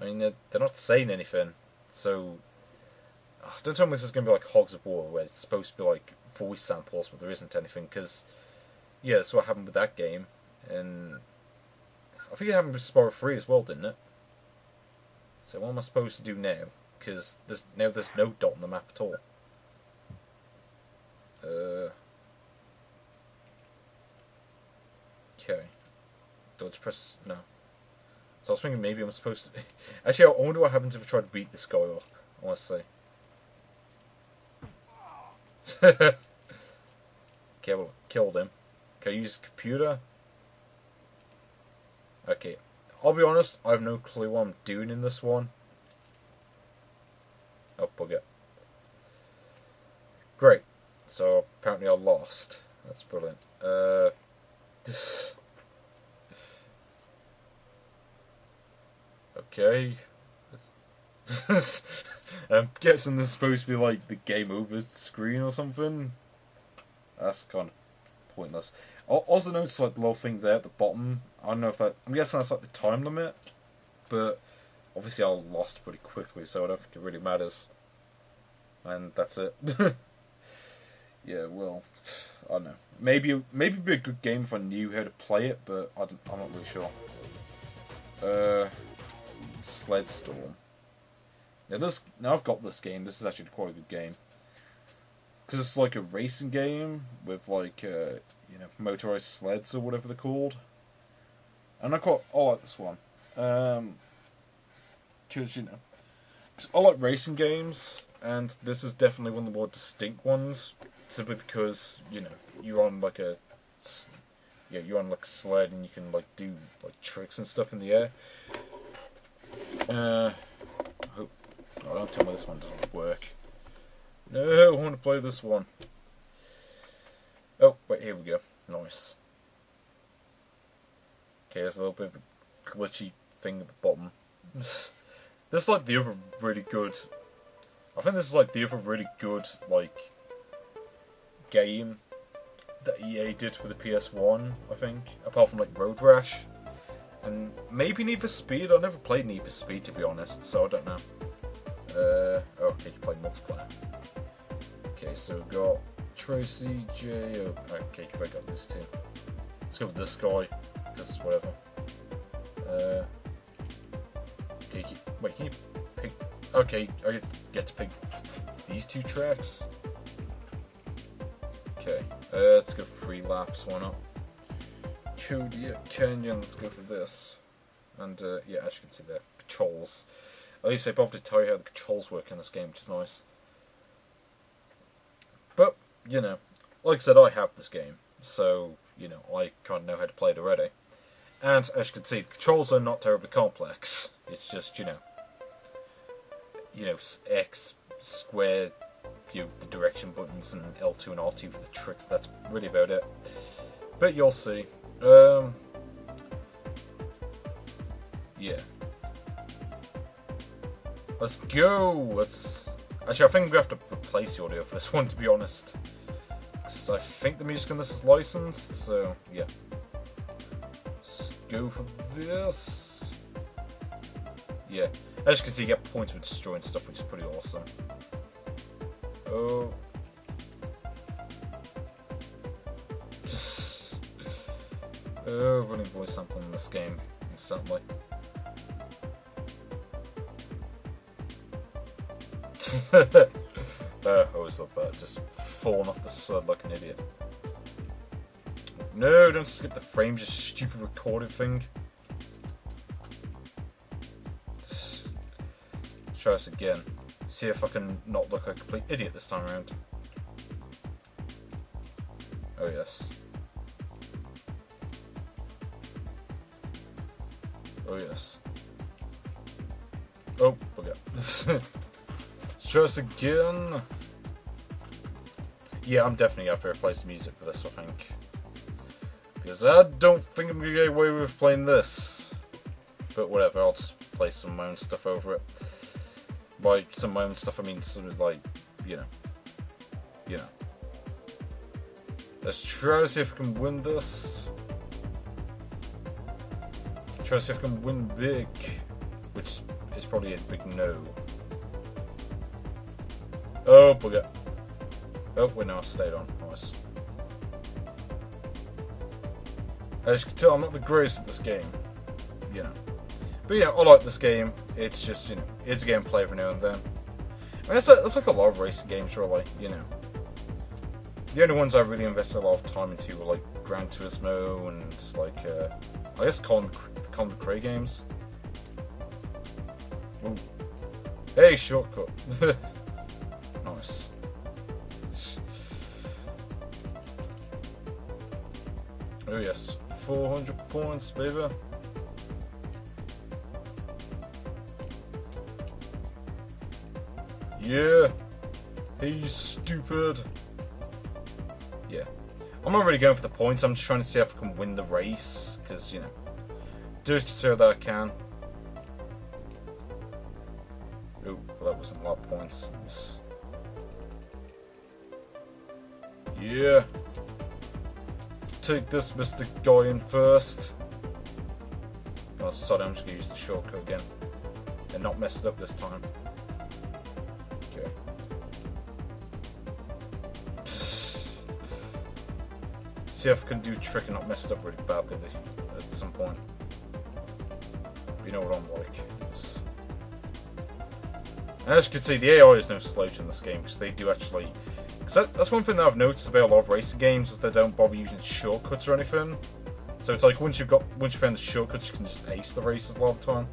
I mean they're, they're not saying anything. So don't tell me this is going to be like Hogs of War, where it's supposed to be like voice samples, but there isn't anything. Because yeah, that's what happened with that game, and I think it happened with Spyro 3 as well, didn't it? So what am I supposed to do now? Because there's now there's no dot on the map at all. Uh. Okay. Do I just press no? So I was thinking maybe I'm supposed to. Actually, I wonder what happens if I try to beat this guy up. Honestly. well, killed him. Can I use computer? Okay, I'll be honest. I have no clue what I'm doing in this one. Oh, bugger. Great. So apparently I lost. That's brilliant. Uh. Okay. I'm guessing this is supposed to be like the game over screen or something. That's kind of pointless. I also noticed like the little thing there at the bottom. I don't know if that. I'm guessing that's like the time limit, but obviously I lost pretty quickly, so I don't think it really matters. And that's it. yeah, well, I don't know. Maybe maybe it'd be a good game if I knew how to play it, but I I'm not really sure. Uh, Sled Storm. Now this now I've got this game. This is actually quite a good game because it's like a racing game with like uh, you know motorized sleds or whatever they're called. And I quite I like this one Um 'cause you know 'cause I like racing games, and this is definitely one of the more distinct ones. Simply because you know you're on like a yeah you're on like a sled and you can like do like tricks and stuff in the air. Uh. Oh, don't tell me this one doesn't work. No, I want to play this one. Oh, wait, here we go. Nice. Okay, there's a little bit of a glitchy thing at the bottom. this is like the other really good. I think this is like the other really good, like, game that EA did with the PS1, I think. Apart from, like, Road Rash. And maybe Need for Speed. I never played Need for Speed, to be honest, so I don't know. Uh, okay, you play multiplayer. Okay, so we've got Tracy, J. Oh, okay, I got this too. Let's go with this guy. Is whatever. Uh, okay, can- wait, can you pick? Okay, I get, get to pick these two tracks. Okay, uh, let's go three laps. Why not? Kodiak Canyon. Let's go for this. And uh, yeah, as you can see there, controls. At least they bothered to tell you how the controls work in this game, which is nice. But, you know, like I said, I have this game, so, you know, I kind of know how to play it already. And as you can see, the controls are not terribly complex. It's just, you know, you know, X, square, you know, the direction buttons, and L2 and R2 for the tricks. That's really about it. But you'll see. Um, yeah. Let's go. Let's. Actually, I think we have to replace the audio for this one, to be honest. 'Cause I think the music in this is licensed, so yeah. Let's go for this. Yeah. As you can see, you get points for destroying stuff, which is pretty awesome. Oh. oh, running voice sample in this game instantly. uh, I always love that, just falling off the sled like an idiot. No, don't skip the frames, you stupid recorded thing. S- Try this again. See if I can not look like a complete idiot this time around. Oh yes. Oh yes. Oh, okay. Us again. Yeah, I'm definitely gonna to replace the music for this, I think. Because I don't think I'm gonna get away with playing this. But whatever, I'll just play some of my own stuff over it. By some of my own stuff, I mean of like, you know. You know. Let's try to see if we can win this. Try to see if we can win big. Which is probably a big no. Oh, bugger. Oh, we're now stayed on. Nice. As you can tell, I'm not the greatest at this game. You know. But yeah, I like this game. It's just, you know, it's a gameplay every now and then. I mean, it's like a lot of racing games, really, you know. The only ones I really invested a lot of time into were like Gran Turismo and like, uh, I guess Colin, Colin McRae games. Ooh. Hey, shortcut. Oh yes, 400 points, baby. Yeah, he's stupid. Yeah, I'm not really going for the points. I'm just trying to see if I can win the race because you know, just so that I can. Oh, that wasn't a lot of points. Yeah. Take this, Mr. Guy, in first. Oh, sorry, I'm just gonna use the shortcut again. And not mess it up this time. Okay. See if I can do trick and not mess it up really badly at some point. You know what I'm like. As you can see, the AI is no slouch in this game because they do actually. That, that's one thing that I've noticed about a lot of racing games is they don't bother using shortcuts or anything. So it's like once you've got once you found the shortcuts, you can just ace the races a lot of the time.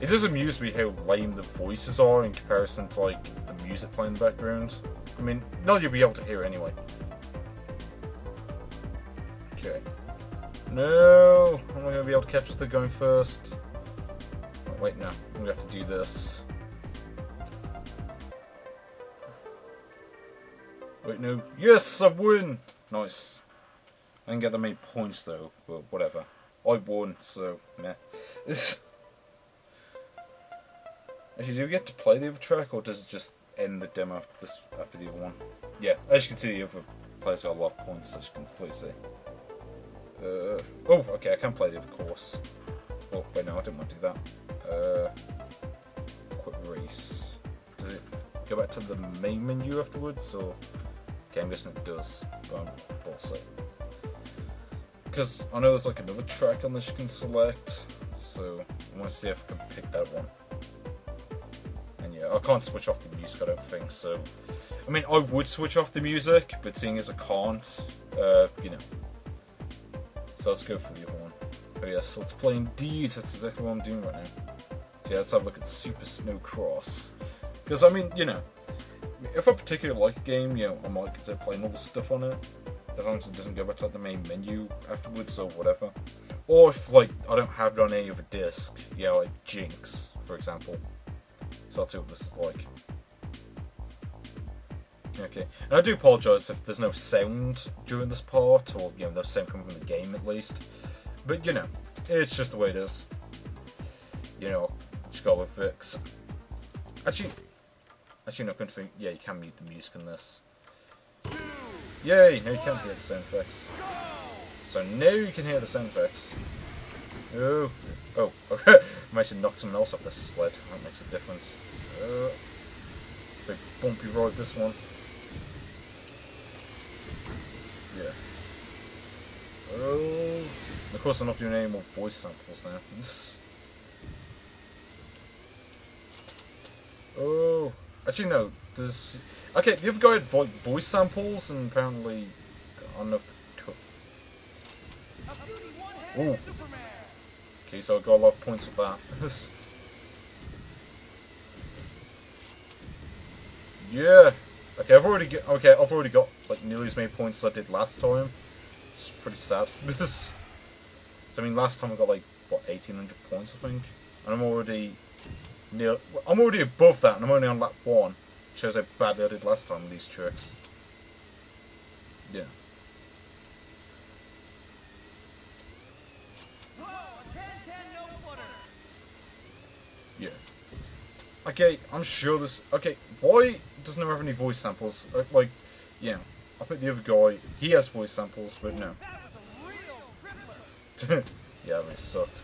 It does amuse me how lame the voices are in comparison to like the music playing in the background. I mean, not you'll be able to hear anyway. Okay. No, I'm not gonna be able to catch the going first. Wait, no, I'm gonna have to do this. Wait, no. Yes, I win! Nice. I didn't get that many points though, but whatever. I won, so meh. Actually, do we get to play the other track, or does it just end the demo after, this, after the other one? Yeah, as you can see, the other players got a lot of points, as you can clearly see. Uh, oh, okay, I can play the other course. Oh, wait, no, I didn't want to do that. Uh, quick race. Does it go back to the main menu afterwards, or? Okay, I'm guessing it does, but we'll see. Because I know there's like another track on this you can select, so I want to see if I can pick that one. And yeah, I can't switch off the music, I don't think, so... I mean, I would switch off the music, but seeing as I can't, uh, you know. So let's go for the other one. Oh yes, let's play Indeed, that's exactly what I'm doing right now. So yeah, let's have a look at Super Snow Cross. Because, I mean, you know, if I particularly like a game, you know, I might consider playing all the stuff on it. As long as it doesn't go back to the main menu afterwards or whatever. Or if, like, I don't have it on any of other disc, yeah, like Jinx, for example. So let's see what this is like. Okay, and I do apologise if there's no sound during this part, or, you know, no sound coming from the game at least. But, you know, it's just the way it is. You know, just go with fix. Actually, actually, no, gonna think. Yeah, you can mute the music in this. Yay! Now you can hear the sound effects. So now you can hear the sound effects. Oh, oh, okay. Might have knocked someone else off the sled. That makes a difference. Uh, big bumpy ride this one. Yeah. Oh, of course I'm not doing any more voice samples now. oh, actually no. There's okay. The other guy had vo voice samples, and apparently I don't know if Ooh. Okay, so I got a lot of points with that. yeah. Okay, I've already get. Okay, I've already got like nearly as many points as I did last time. It's pretty sad. so I mean, last time I got like what 1800 points, I think, and I'm already near. I'm already above that, and I'm only on lap one. Shows how badly I did last time with these tricks. Yeah. Yeah. Okay, I'm sure this. Okay, why doesn't have any voice samples? Like, like yeah, I bet the other guy he has voice samples, but no. Yeah, they sucked.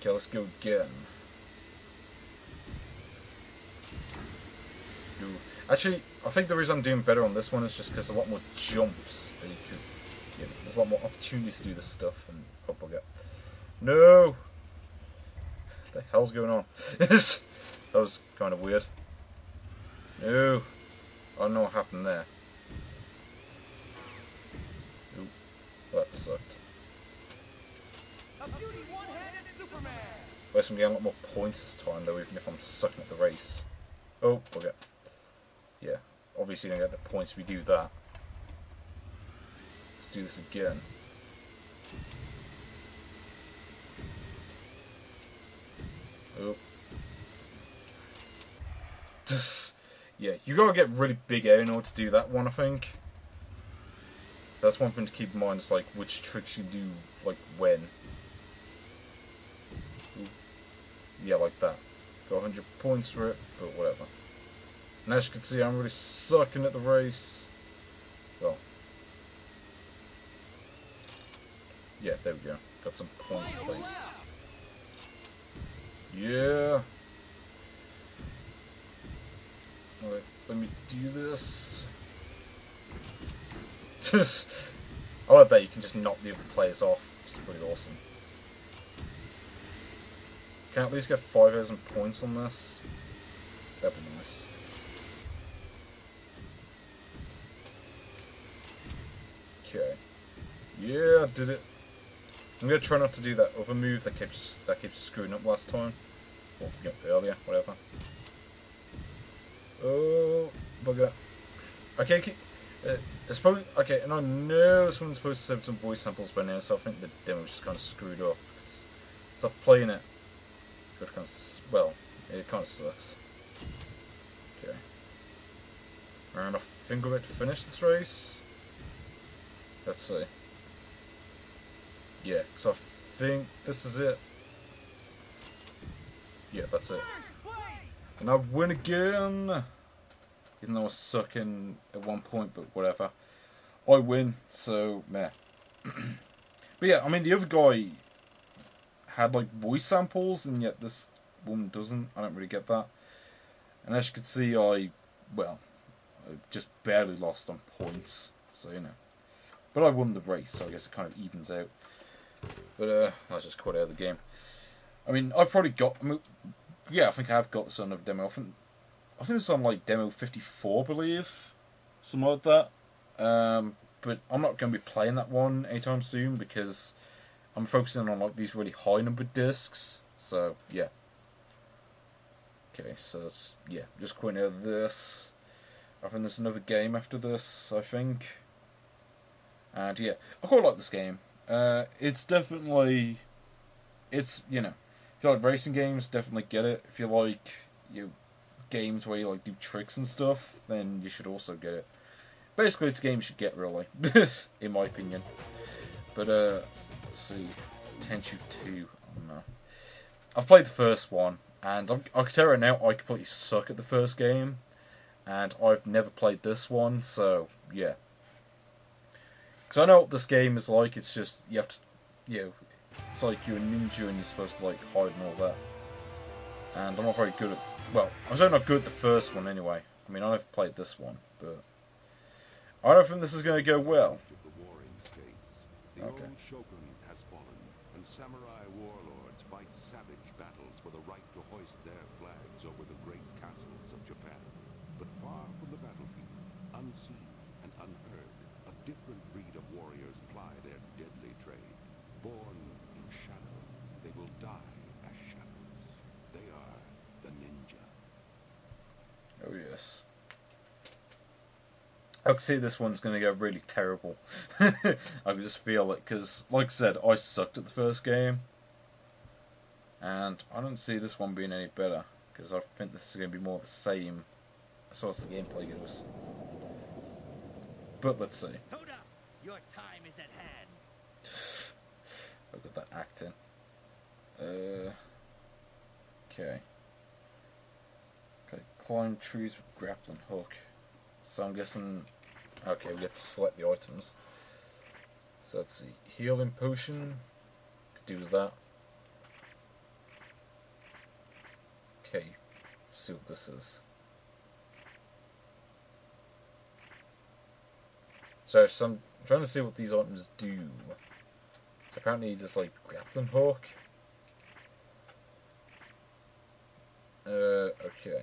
Okay, let's go again. Actually, I think the reason I'm doing better on this one is just because there's a lot more jumps that you could. You know, there's a lot more opportunities to do this stuff, and hope I'll get. No. What the hell's going on? that was kind of weird. No. I don't know what happened there. Ooh, that sucked. Least I'm getting a lot more points this time though, even if I'm sucking at the race. Oh, okay. Yeah, obviously don't get the points if we do that. Let's do this again. Oh. Just, yeah, you gotta get really big air in order to do that one, I think. That's one thing to keep in mind, is like which tricks you do, like when. Ooh. Yeah, like that. Got 100 points for it, but whatever. And as you can see, I'm really sucking at the race. Well. Yeah, there we go. Got some points at least. Yeah. Alright, let me do this. Just, I like that you can just knock the other players off. It's pretty awesome. Can I at least get 5,000 points on this? That'd be nice. Okay. Yeah, I did it. I'm gonna try not to do that other move that keeps that keeps screwing up last time. Or you know, earlier, whatever. Oh, bugger. Okay, uh, I suppose, okay, and I know this one's supposed to have some voice samples by now, so I think the demo's just kind of screwed up. So playing it, well, it kind of sucks. Okay. And I think we're about to finish this race. Let's see. Yeah, because I think this is it. Yeah, that's it. And I win again! Even though I was sucking at one point, but whatever. I win, so meh. but yeah, I mean the other guy had like voice samples and yet this one doesn't. I don't really get that. And as you can see I well I just barely lost on points. So you know. But I won the race, so I guess it kind of evens out. But uh I was just quit out of the game. I mean I've probably got I mean, yeah, I think I've got this on a demo. I think I think it's on like demo fifty four, I believe, something like that. Um, but I'm not going to be playing that one anytime soon because I'm focusing on like these really high numbered discs. So yeah. Okay, so yeah, just quitting out this. I think there's another game after this. I think. And yeah, I quite like this game. Uh, it's definitely, it's you know, if you like racing games, definitely get it. If you like you know, games where you like do tricks and stuff, then you should also get it. Basically, it's a game you should get really, in my opinion. But uh, let's see, Tenchu Two. I don't know. I've played the first one, and I'm, I can tell right now I completely suck at the first game, and I've never played this one, so yeah. Because I know what this game is like. It's just you have to, you know, it's like you're a ninja and you're supposed to like hide and all that. And I'm not very good at. Well, I'm certainly not good at the first one anyway. I mean, I've played this one, but I don't think this is going to go well. of the warring states. The Okay. old shogun has fallen, and samurai warlords fight savage battles for the right to hoist their flags over the great castles of Japan. But far from the battlefield, unseen and unheard, a different breed of warriors ply their deadly trade. Born in shadow, they will die as shadows. They are the ninja. Yes. I can see this one's going to go really terrible. I can just feel it because, like I said, I sucked at the first game, and I don't see this one being any better because I think this is going to be more the same as far as the gameplay goes. But let's see. Up! Your time is at hand. Look at that acting. Uh, okay. Climb trees with grappling hook. So I'm guessing. Okay, we get to select the items. So let's see. Healing potion. Could do that. Okay, see what this is. So some, I'm trying to see what these items do. So apparently there's like grappling hook. Uh, okay.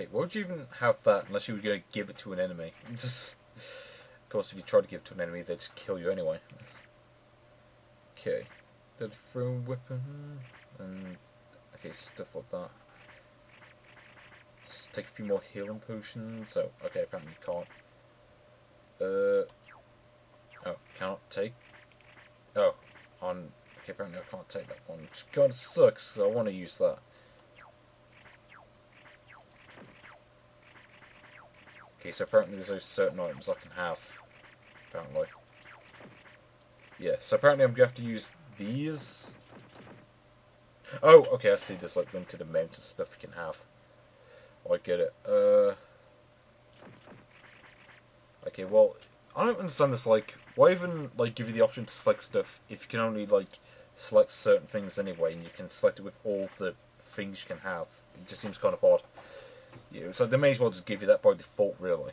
Okay, why would you even have that unless you were going to give it to an enemy? Of course, if you try to give it to an enemy, they just kill you anyway. Okay. Did throw weapon and okay stuff like that. Just take a few more healing potions. So okay, apparently you can't. Uh. Oh, cannot take. Oh, on. Okay, apparently I can't take that one. Which kind of sucks because I want to use that. Okay, so apparently there's those certain items I can have. Apparently. Yeah, so apparently I'm going to have to use these. Oh, okay, I see there's like limited amount of stuff you can have. I get it. Uh. Okay, well, I don't understand this. Like, why even like give you the option to select stuff if you can only like select certain things anyway, and you can select it with all the things you can have? It just seems kind of odd. Yeah, so they may as well just give you that by default, really.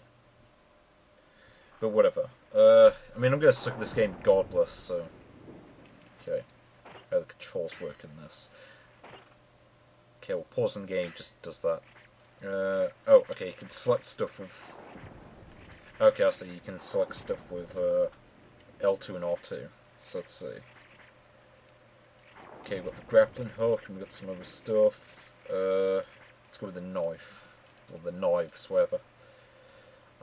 But whatever. Uh, I mean, I'm gonna suck at this game godless, so. Okay. How the controls work in this. Okay, well, pausing the game just does that. Uh, oh, okay, you can select stuff with. Okay, I see. You can select stuff with uh, L2 and R2. So let's see. Okay, we've got the grappling hook, and we've got some other stuff. Uh, let's go with the knife. Or the knives, whatever.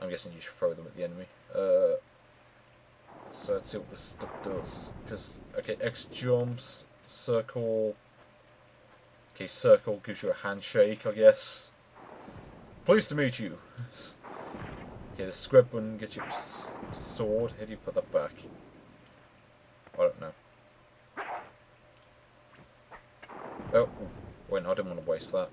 I'm guessing you should throw them at the enemy. Uh, so let's see what this stuff does. Because, okay, X jumps, circle. Okay, circle gives you a handshake, I guess. Pleased to meet you. Okay, the square button gets you sword. How do you put that back? I don't know. Oh, wait, no, I didn't want to waste that.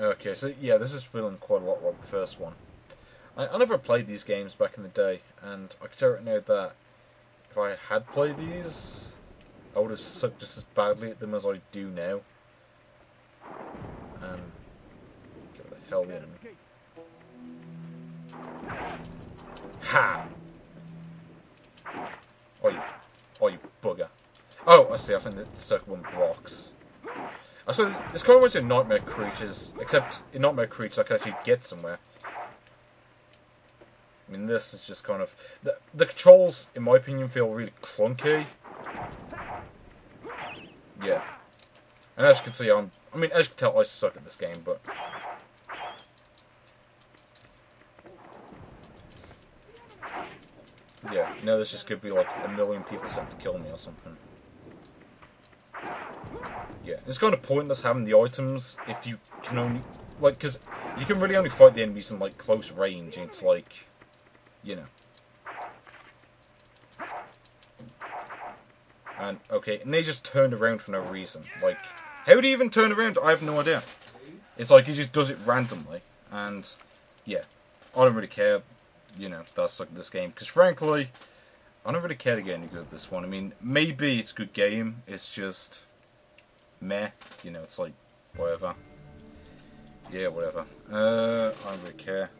Okay, so yeah, this is feeling quite a lot like the first one. I, I never played these games back in the day, and I can tell right now that if I had played these, I would have sucked just as badly at them as I do now. And get the hell in. Ha! Oh, you, oh, you bugger. Oh, I see. I think the circle one blocks. I suppose this kind of me of Nightmare Creatures, except in Nightmare Creatures I can actually get somewhere. I mean, this is just kind of the the controls, in my opinion, feel really clunky. Yeah, and as you can see, I'm. I mean, as you can tell, I suck at this game, but. Yeah, you know, this just could be like a million people sent to kill me or something. Yeah, it's kind of pointless having the items if you can only like because you can really only fight the enemies in like close range. And it's like, you know. And okay, and they just turned around for no reason. Like, how do you even turn around? I have no idea. It's like he just does it randomly, and yeah, I don't really care. You know, that's like this game because frankly, I don't really care to get any good at this one. I mean, maybe it's a good game. It's just meh. You know, it's like whatever. Yeah, whatever. Uh, I don't really care.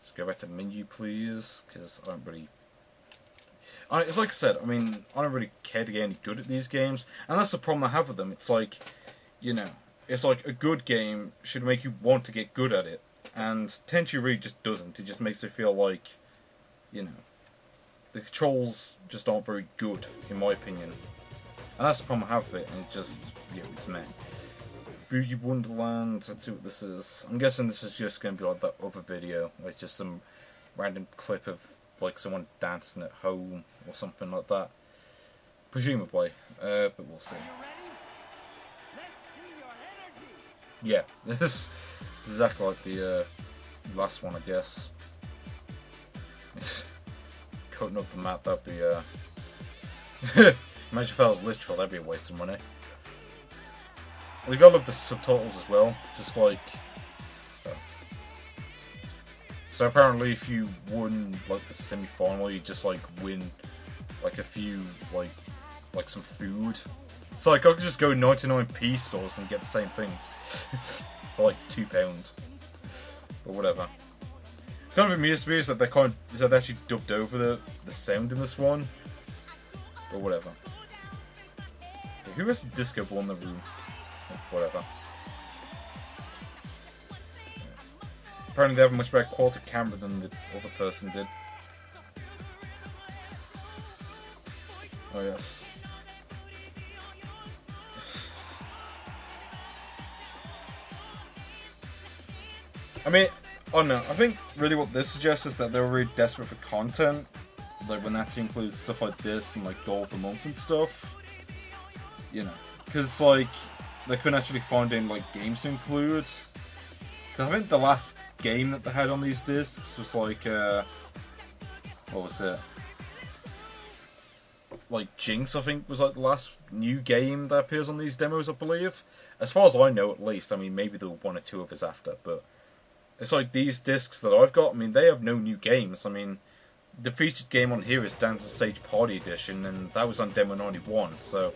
Let's go back to menu, please, because I don't really. I, it's like I said. I mean, I don't really care to get any good at these games, and that's the problem I have with them. It's like, you know, it's like a good game should make you want to get good at it, and Tenchu really just doesn't. It just makes it feel like, you know, the controls just aren't very good, in my opinion. And that's the problem I have with it, and it just, yeah, it's me. Boogie Wonderland, let's see what this is. I'm guessing this is just going to be like that other video, like just some random clip of like someone dancing at home or something like that. Presumably, uh, but we'll see. Yeah, this is exactly like the uh, last one, I guess. Cutting up the map, that'd be, uh... Imagine if was literal, that'd be a waste of money. We gotta love the subtitles as well, just like... So apparently if you win, like, the semi-final, you just, like, win, like, a few, like, like some food. It's like, I could just go 99p stores and get the same thing. for like two pounds. But whatever. Kind of amused me is that they kind of, is that they actually dubbed over the, the sound in this one. But whatever. Who has a disco ball in the room? Whatever. Apparently they have a much better quality camera than the other person did. Oh yes. I mean, oh no, I think really what this suggests is that they were really desperate for content. Like when that includes stuff like this and like Goal of the Month and stuff. You know, because like they couldn't actually find any like games to include. Because I think the last game that they had on these discs was like, uh, what was it? Like Jinx, I think was like the last new game that appears on these demos, I believe. As far as I know, at least. I mean, maybe there were one or two others after, but it's like these discs that I've got. I mean, they have no new games. I mean, the featured game on here is Dancing Stage Party Edition, and that was on Demo 91. So,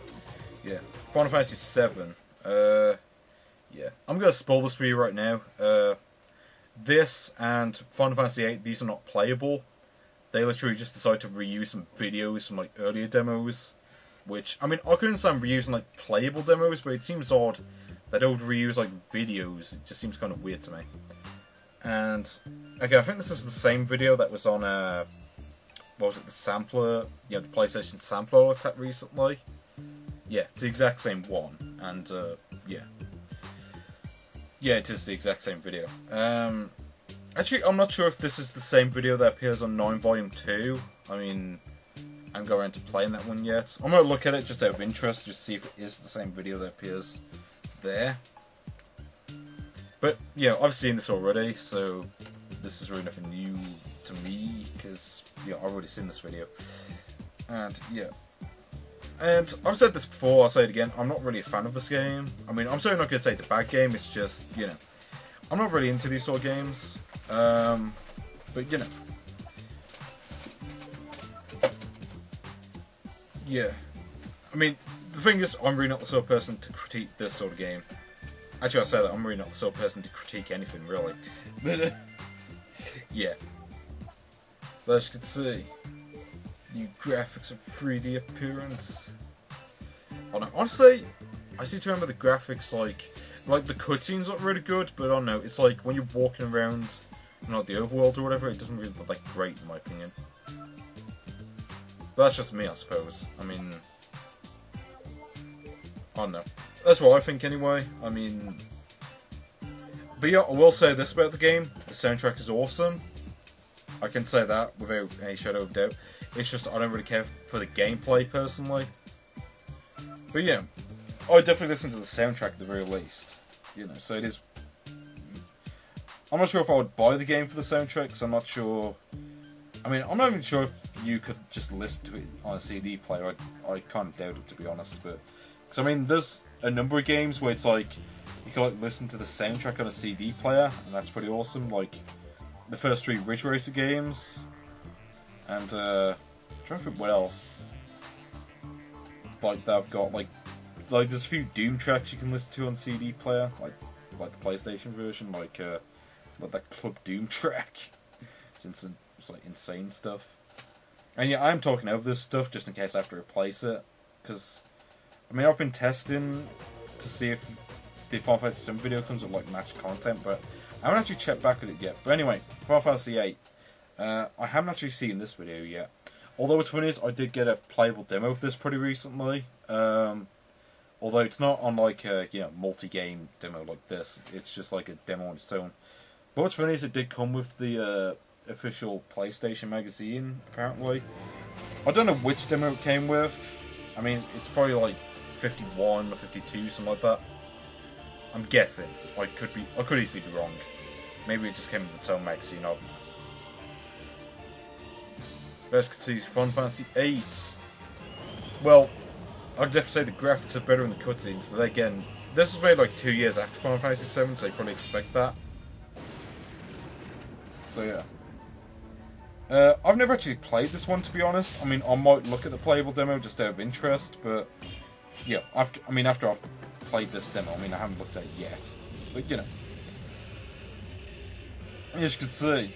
yeah, Final Fantasy 7. Uh, yeah, I'm gonna spoil this for you right now. Uh, this and Final Fantasy 8, these are not playable. They literally just decided to reuse some videos from like earlier demos. Which I mean, I could understand reusing like playable demos, but it seems odd that they would reuse like videos. It just seems kind of weird to me. And okay, I think this is the same video that was on uh, what was it, the sampler? Yeah, the PlayStation sampler I looked recently. Yeah, it's the exact same one, and uh, yeah, yeah, it is the exact same video. Um, actually, I'm not sure if this is the same video that appears on Nine Volume Two. I mean, I haven't got around to playing that one yet. I'm gonna look at it just out of interest, just see if it is the same video that appears there. But yeah, I've seen this already, so this is really nothing new to me because yeah, I've already seen this video. And yeah, and I've said this before. I'll say it again. I'm not really a fan of this game. I mean, I'm certainly not going to say it's a bad game. It's just you know, I'm not really into these sort of games. Um, but you know, yeah. I mean, the thing is, I'm really not the sort of person to critique this sort of game. Actually, I'll say that I'm really not the sort of person to critique anything, really. But, uh, yeah. As you can see, new graphics of 3D appearance. Oh, no, honestly, I seem to remember the graphics like like the cutscenes look really good, but I don't know. It's like when you're walking around, you know, the overworld or whatever, it doesn't really look like great in my opinion. But that's just me, I suppose. I mean, I don't know. That's what I think anyway. I mean, but yeah, I will say this about the game: the soundtrack is awesome. I can say that without any shadow of doubt. It's just I don't really care for the gameplay personally. But yeah, oh, I would definitely listen to the soundtrack at the very least. You know, so it is. I'm not sure if I would buy the game for the soundtrack. Cause I'm not sure. I mean, I'm not even sure if you could just listen to it on a CD player. I, I kind of doubt it to be honest, but because I mean, there's a number of games where it's like you can like listen to the soundtrack on a CD player, and that's pretty awesome. Like the first three Ridge Racer games, and uh, I'm trying to think what else. Like they've got like like there's a few Doom tracks you can listen to on CD player, like like the PlayStation version, like uh, like that Club Doom track. It's, it's like insane stuff. And yeah, I'm talking over this stuff just in case I have to replace it, because I mean I've been testing to see if the Final Fantasy 7 video comes with like match content, but I haven't actually checked back at it yet. But anyway, Final Fantasy 8. Uh, I haven't actually seen this video yet. Although what's funny is I did get a playable demo of this pretty recently. Um, although it's not on like a you know multi-game demo like this. It's just like a demo on its own. But what's funny is it did come with the uh, official PlayStation magazine. Apparently, I don't know which demo it came with. I mean, it's probably like 51 or 52, something like that. I'm guessing. I could be. I could easily be wrong. Maybe it just came with its own magazine. I see Final Fantasy 8. Well, I'd definitely say the graphics are better in the cutscenes, but again, this was made like two years after Final Fantasy 7, so you probably expect that. So yeah. Uh, I've never actually played this one to be honest. I mean, I might look at the playable demo just out of interest, but yeah, after I mean after I've played this demo, I mean I haven't looked at it yet, but you know, as you can see,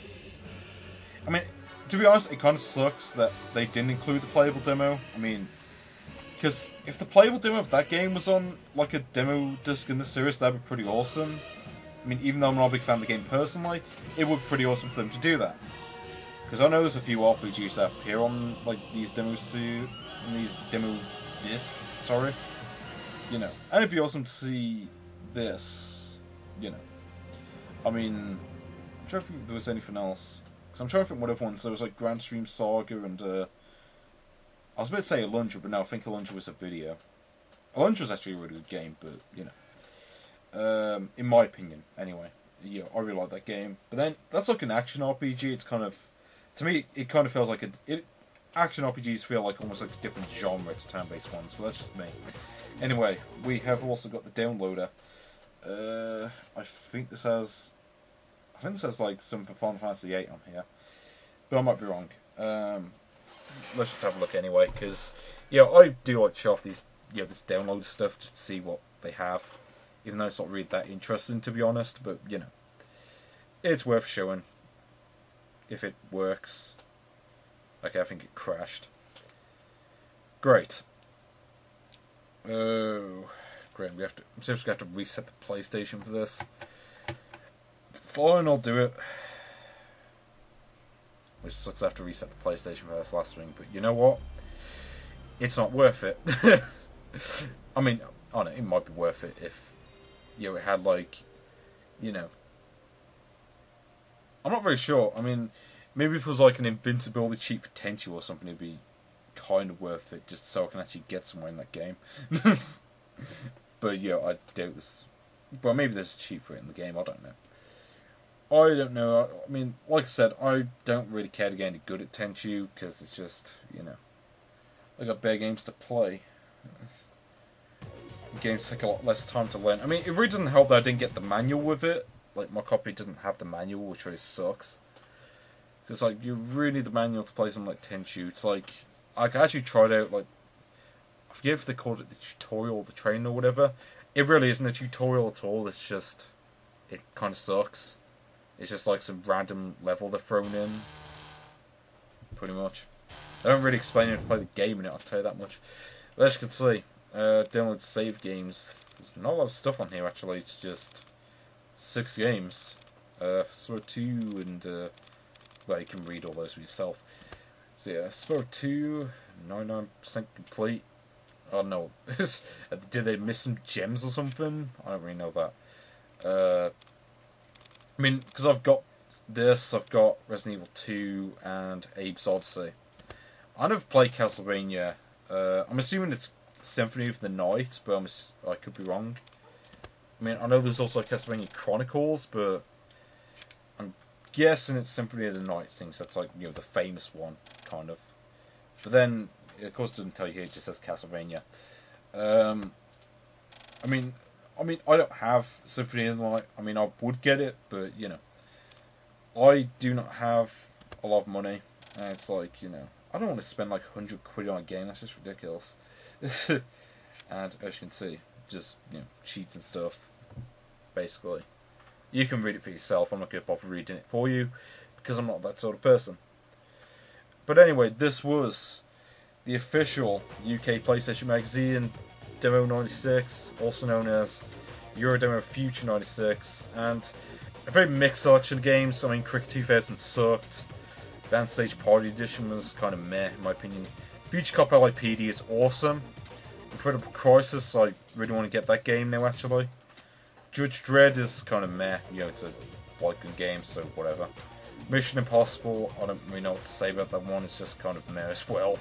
I mean, to be honest, it kind of sucks that they didn't include the playable demo. I mean, because if the playable demo of that game was on like a demo disc in this series, that'd be pretty awesome. I mean, even though I'm not a big fan of the game personally, it would be pretty awesome for them to do that. Because I know there's a few RPGs that appear on like these demos to these demo discs. Sorry, you know, and it'd be awesome to see this. You know, I mean, I'm to if there was anything else. Because I'm trying to think what other ones. There was like Granstream Saga and uh, I was about to say a Alundra, but no, I think a Alundra was a video. A Alundra was actually a really good game, but you know. Um, in my opinion, anyway. Yeah, I really like that game. But then that's like an action RPG. It's kind of, to me, it kind of feels like a it. Action RPGs feel like almost like a different genre to turn-based ones, but that's just me. Anyway, we have also got the downloader. Uh, I think this has, I think this has like some for Final Fantasy VIII on here, but I might be wrong. Um, let's just have a look anyway, because yeah, I do like to show off these, yeah, this download stuff just to see what they have even though it's not really that interesting to be honest. But you know, it's worth showing if it works. Okay, I think it crashed. Great. Oh, great. We have to. I'm just gonna have to reset the PlayStation for this. Fine, I'll do it. Which sucks. I have to reset the PlayStation for this last thing, but you know what? It's not worth it. I mean, I know it might be worth it if you know, it had like, you know, I'm not very sure. I mean, maybe if it was like an invincibility cheat for Tenchu or something, it'd be kind of worth it just so I can actually get somewhere in that game. but yeah, I doubt this. Well, maybe there's a cheat for it in the game. I don't know. I don't know. I mean, like I said, I don't really care to get any good at Tenchu because it's just, you know, I got better games to play games take a lot less time to learn. I mean, it really doesn't help that I didn't get the manual with it. Like, my copy doesn't have the manual, which really sucks. Because, like, you really need the manual to play something like Tenchu. It's like, I actually tried out, like, I forget if they called it the tutorial or the training or whatever. It really isn't a tutorial at all, it's just, it kind of sucks. It's just like some random level they're thrown in. pretty much. I don't really explain how to play the game in it, I'll tell you that much. But as you can see, uh, download save games. There's not a lot of stuff on here actually, it's just six games. Uh, Spyro 2 and, uh, well, you can read all those for yourself. So yeah, Spyro 2, 99% complete. Oh no, did they miss some gems or something? I don't really know that. Uh, I mean, because I've got this, I've got Resident Evil 2 and Abe's Oddysee. I never played Castlevania. Uh, I'm assuming it's Symphony of the Night, but I'm, I could be wrong. I mean, I know there's also Castlevania Chronicles, but I'm guessing it's Symphony of the Night, since that's like, you know, the famous one, kind of. But then, of course, it doesn't tell you here, it just says Castlevania. Um, I mean, I mean, I don't have Symphony of the Night. I mean, I would get it, but, you know. I do not have a lot of money. And it's like, you know, I don't want to spend like 100 quid on a game. That's just ridiculous. and as you can see, just, you know, cheats and stuff. Basically. You can read it for yourself. I'm not going to bother reading it for you. Because I'm not that sort of person. But anyway, this was the official UK PlayStation Magazine Demo 96, also known as Euro Demo Future 96, and a very mixed selection of games. I mean, Cricket 2000 sucked. Band Stage Party Edition was kind of meh, in my opinion. Future Cop LAPD is awesome. Incredible Crisis, I really want to get that game now, actually. Judge Dredd is kind of meh. You know, it's a good game, so whatever. Mission Impossible, I don't really know what to say about that one. It's just kind of meh as well.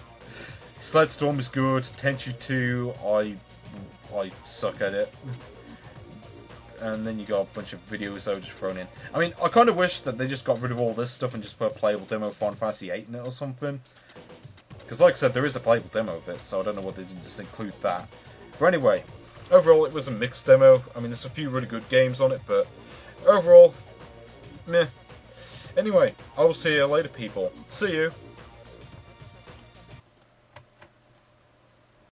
Sled Storm is good. Tenchu 2, I I suck at it. And then you got a bunch of videos that were just thrown in. I mean, I kind of wish that they just got rid of all this stuff and just put a playable demo of Final Fantasy 8 in it or something. Because like I said, there is a playable demo of it, so I don't know why they didn't just include that. But anyway, overall it was a mixed demo. I mean, there's a few really good games on it, but overall, meh. Anyway, I will see you later, people. See you.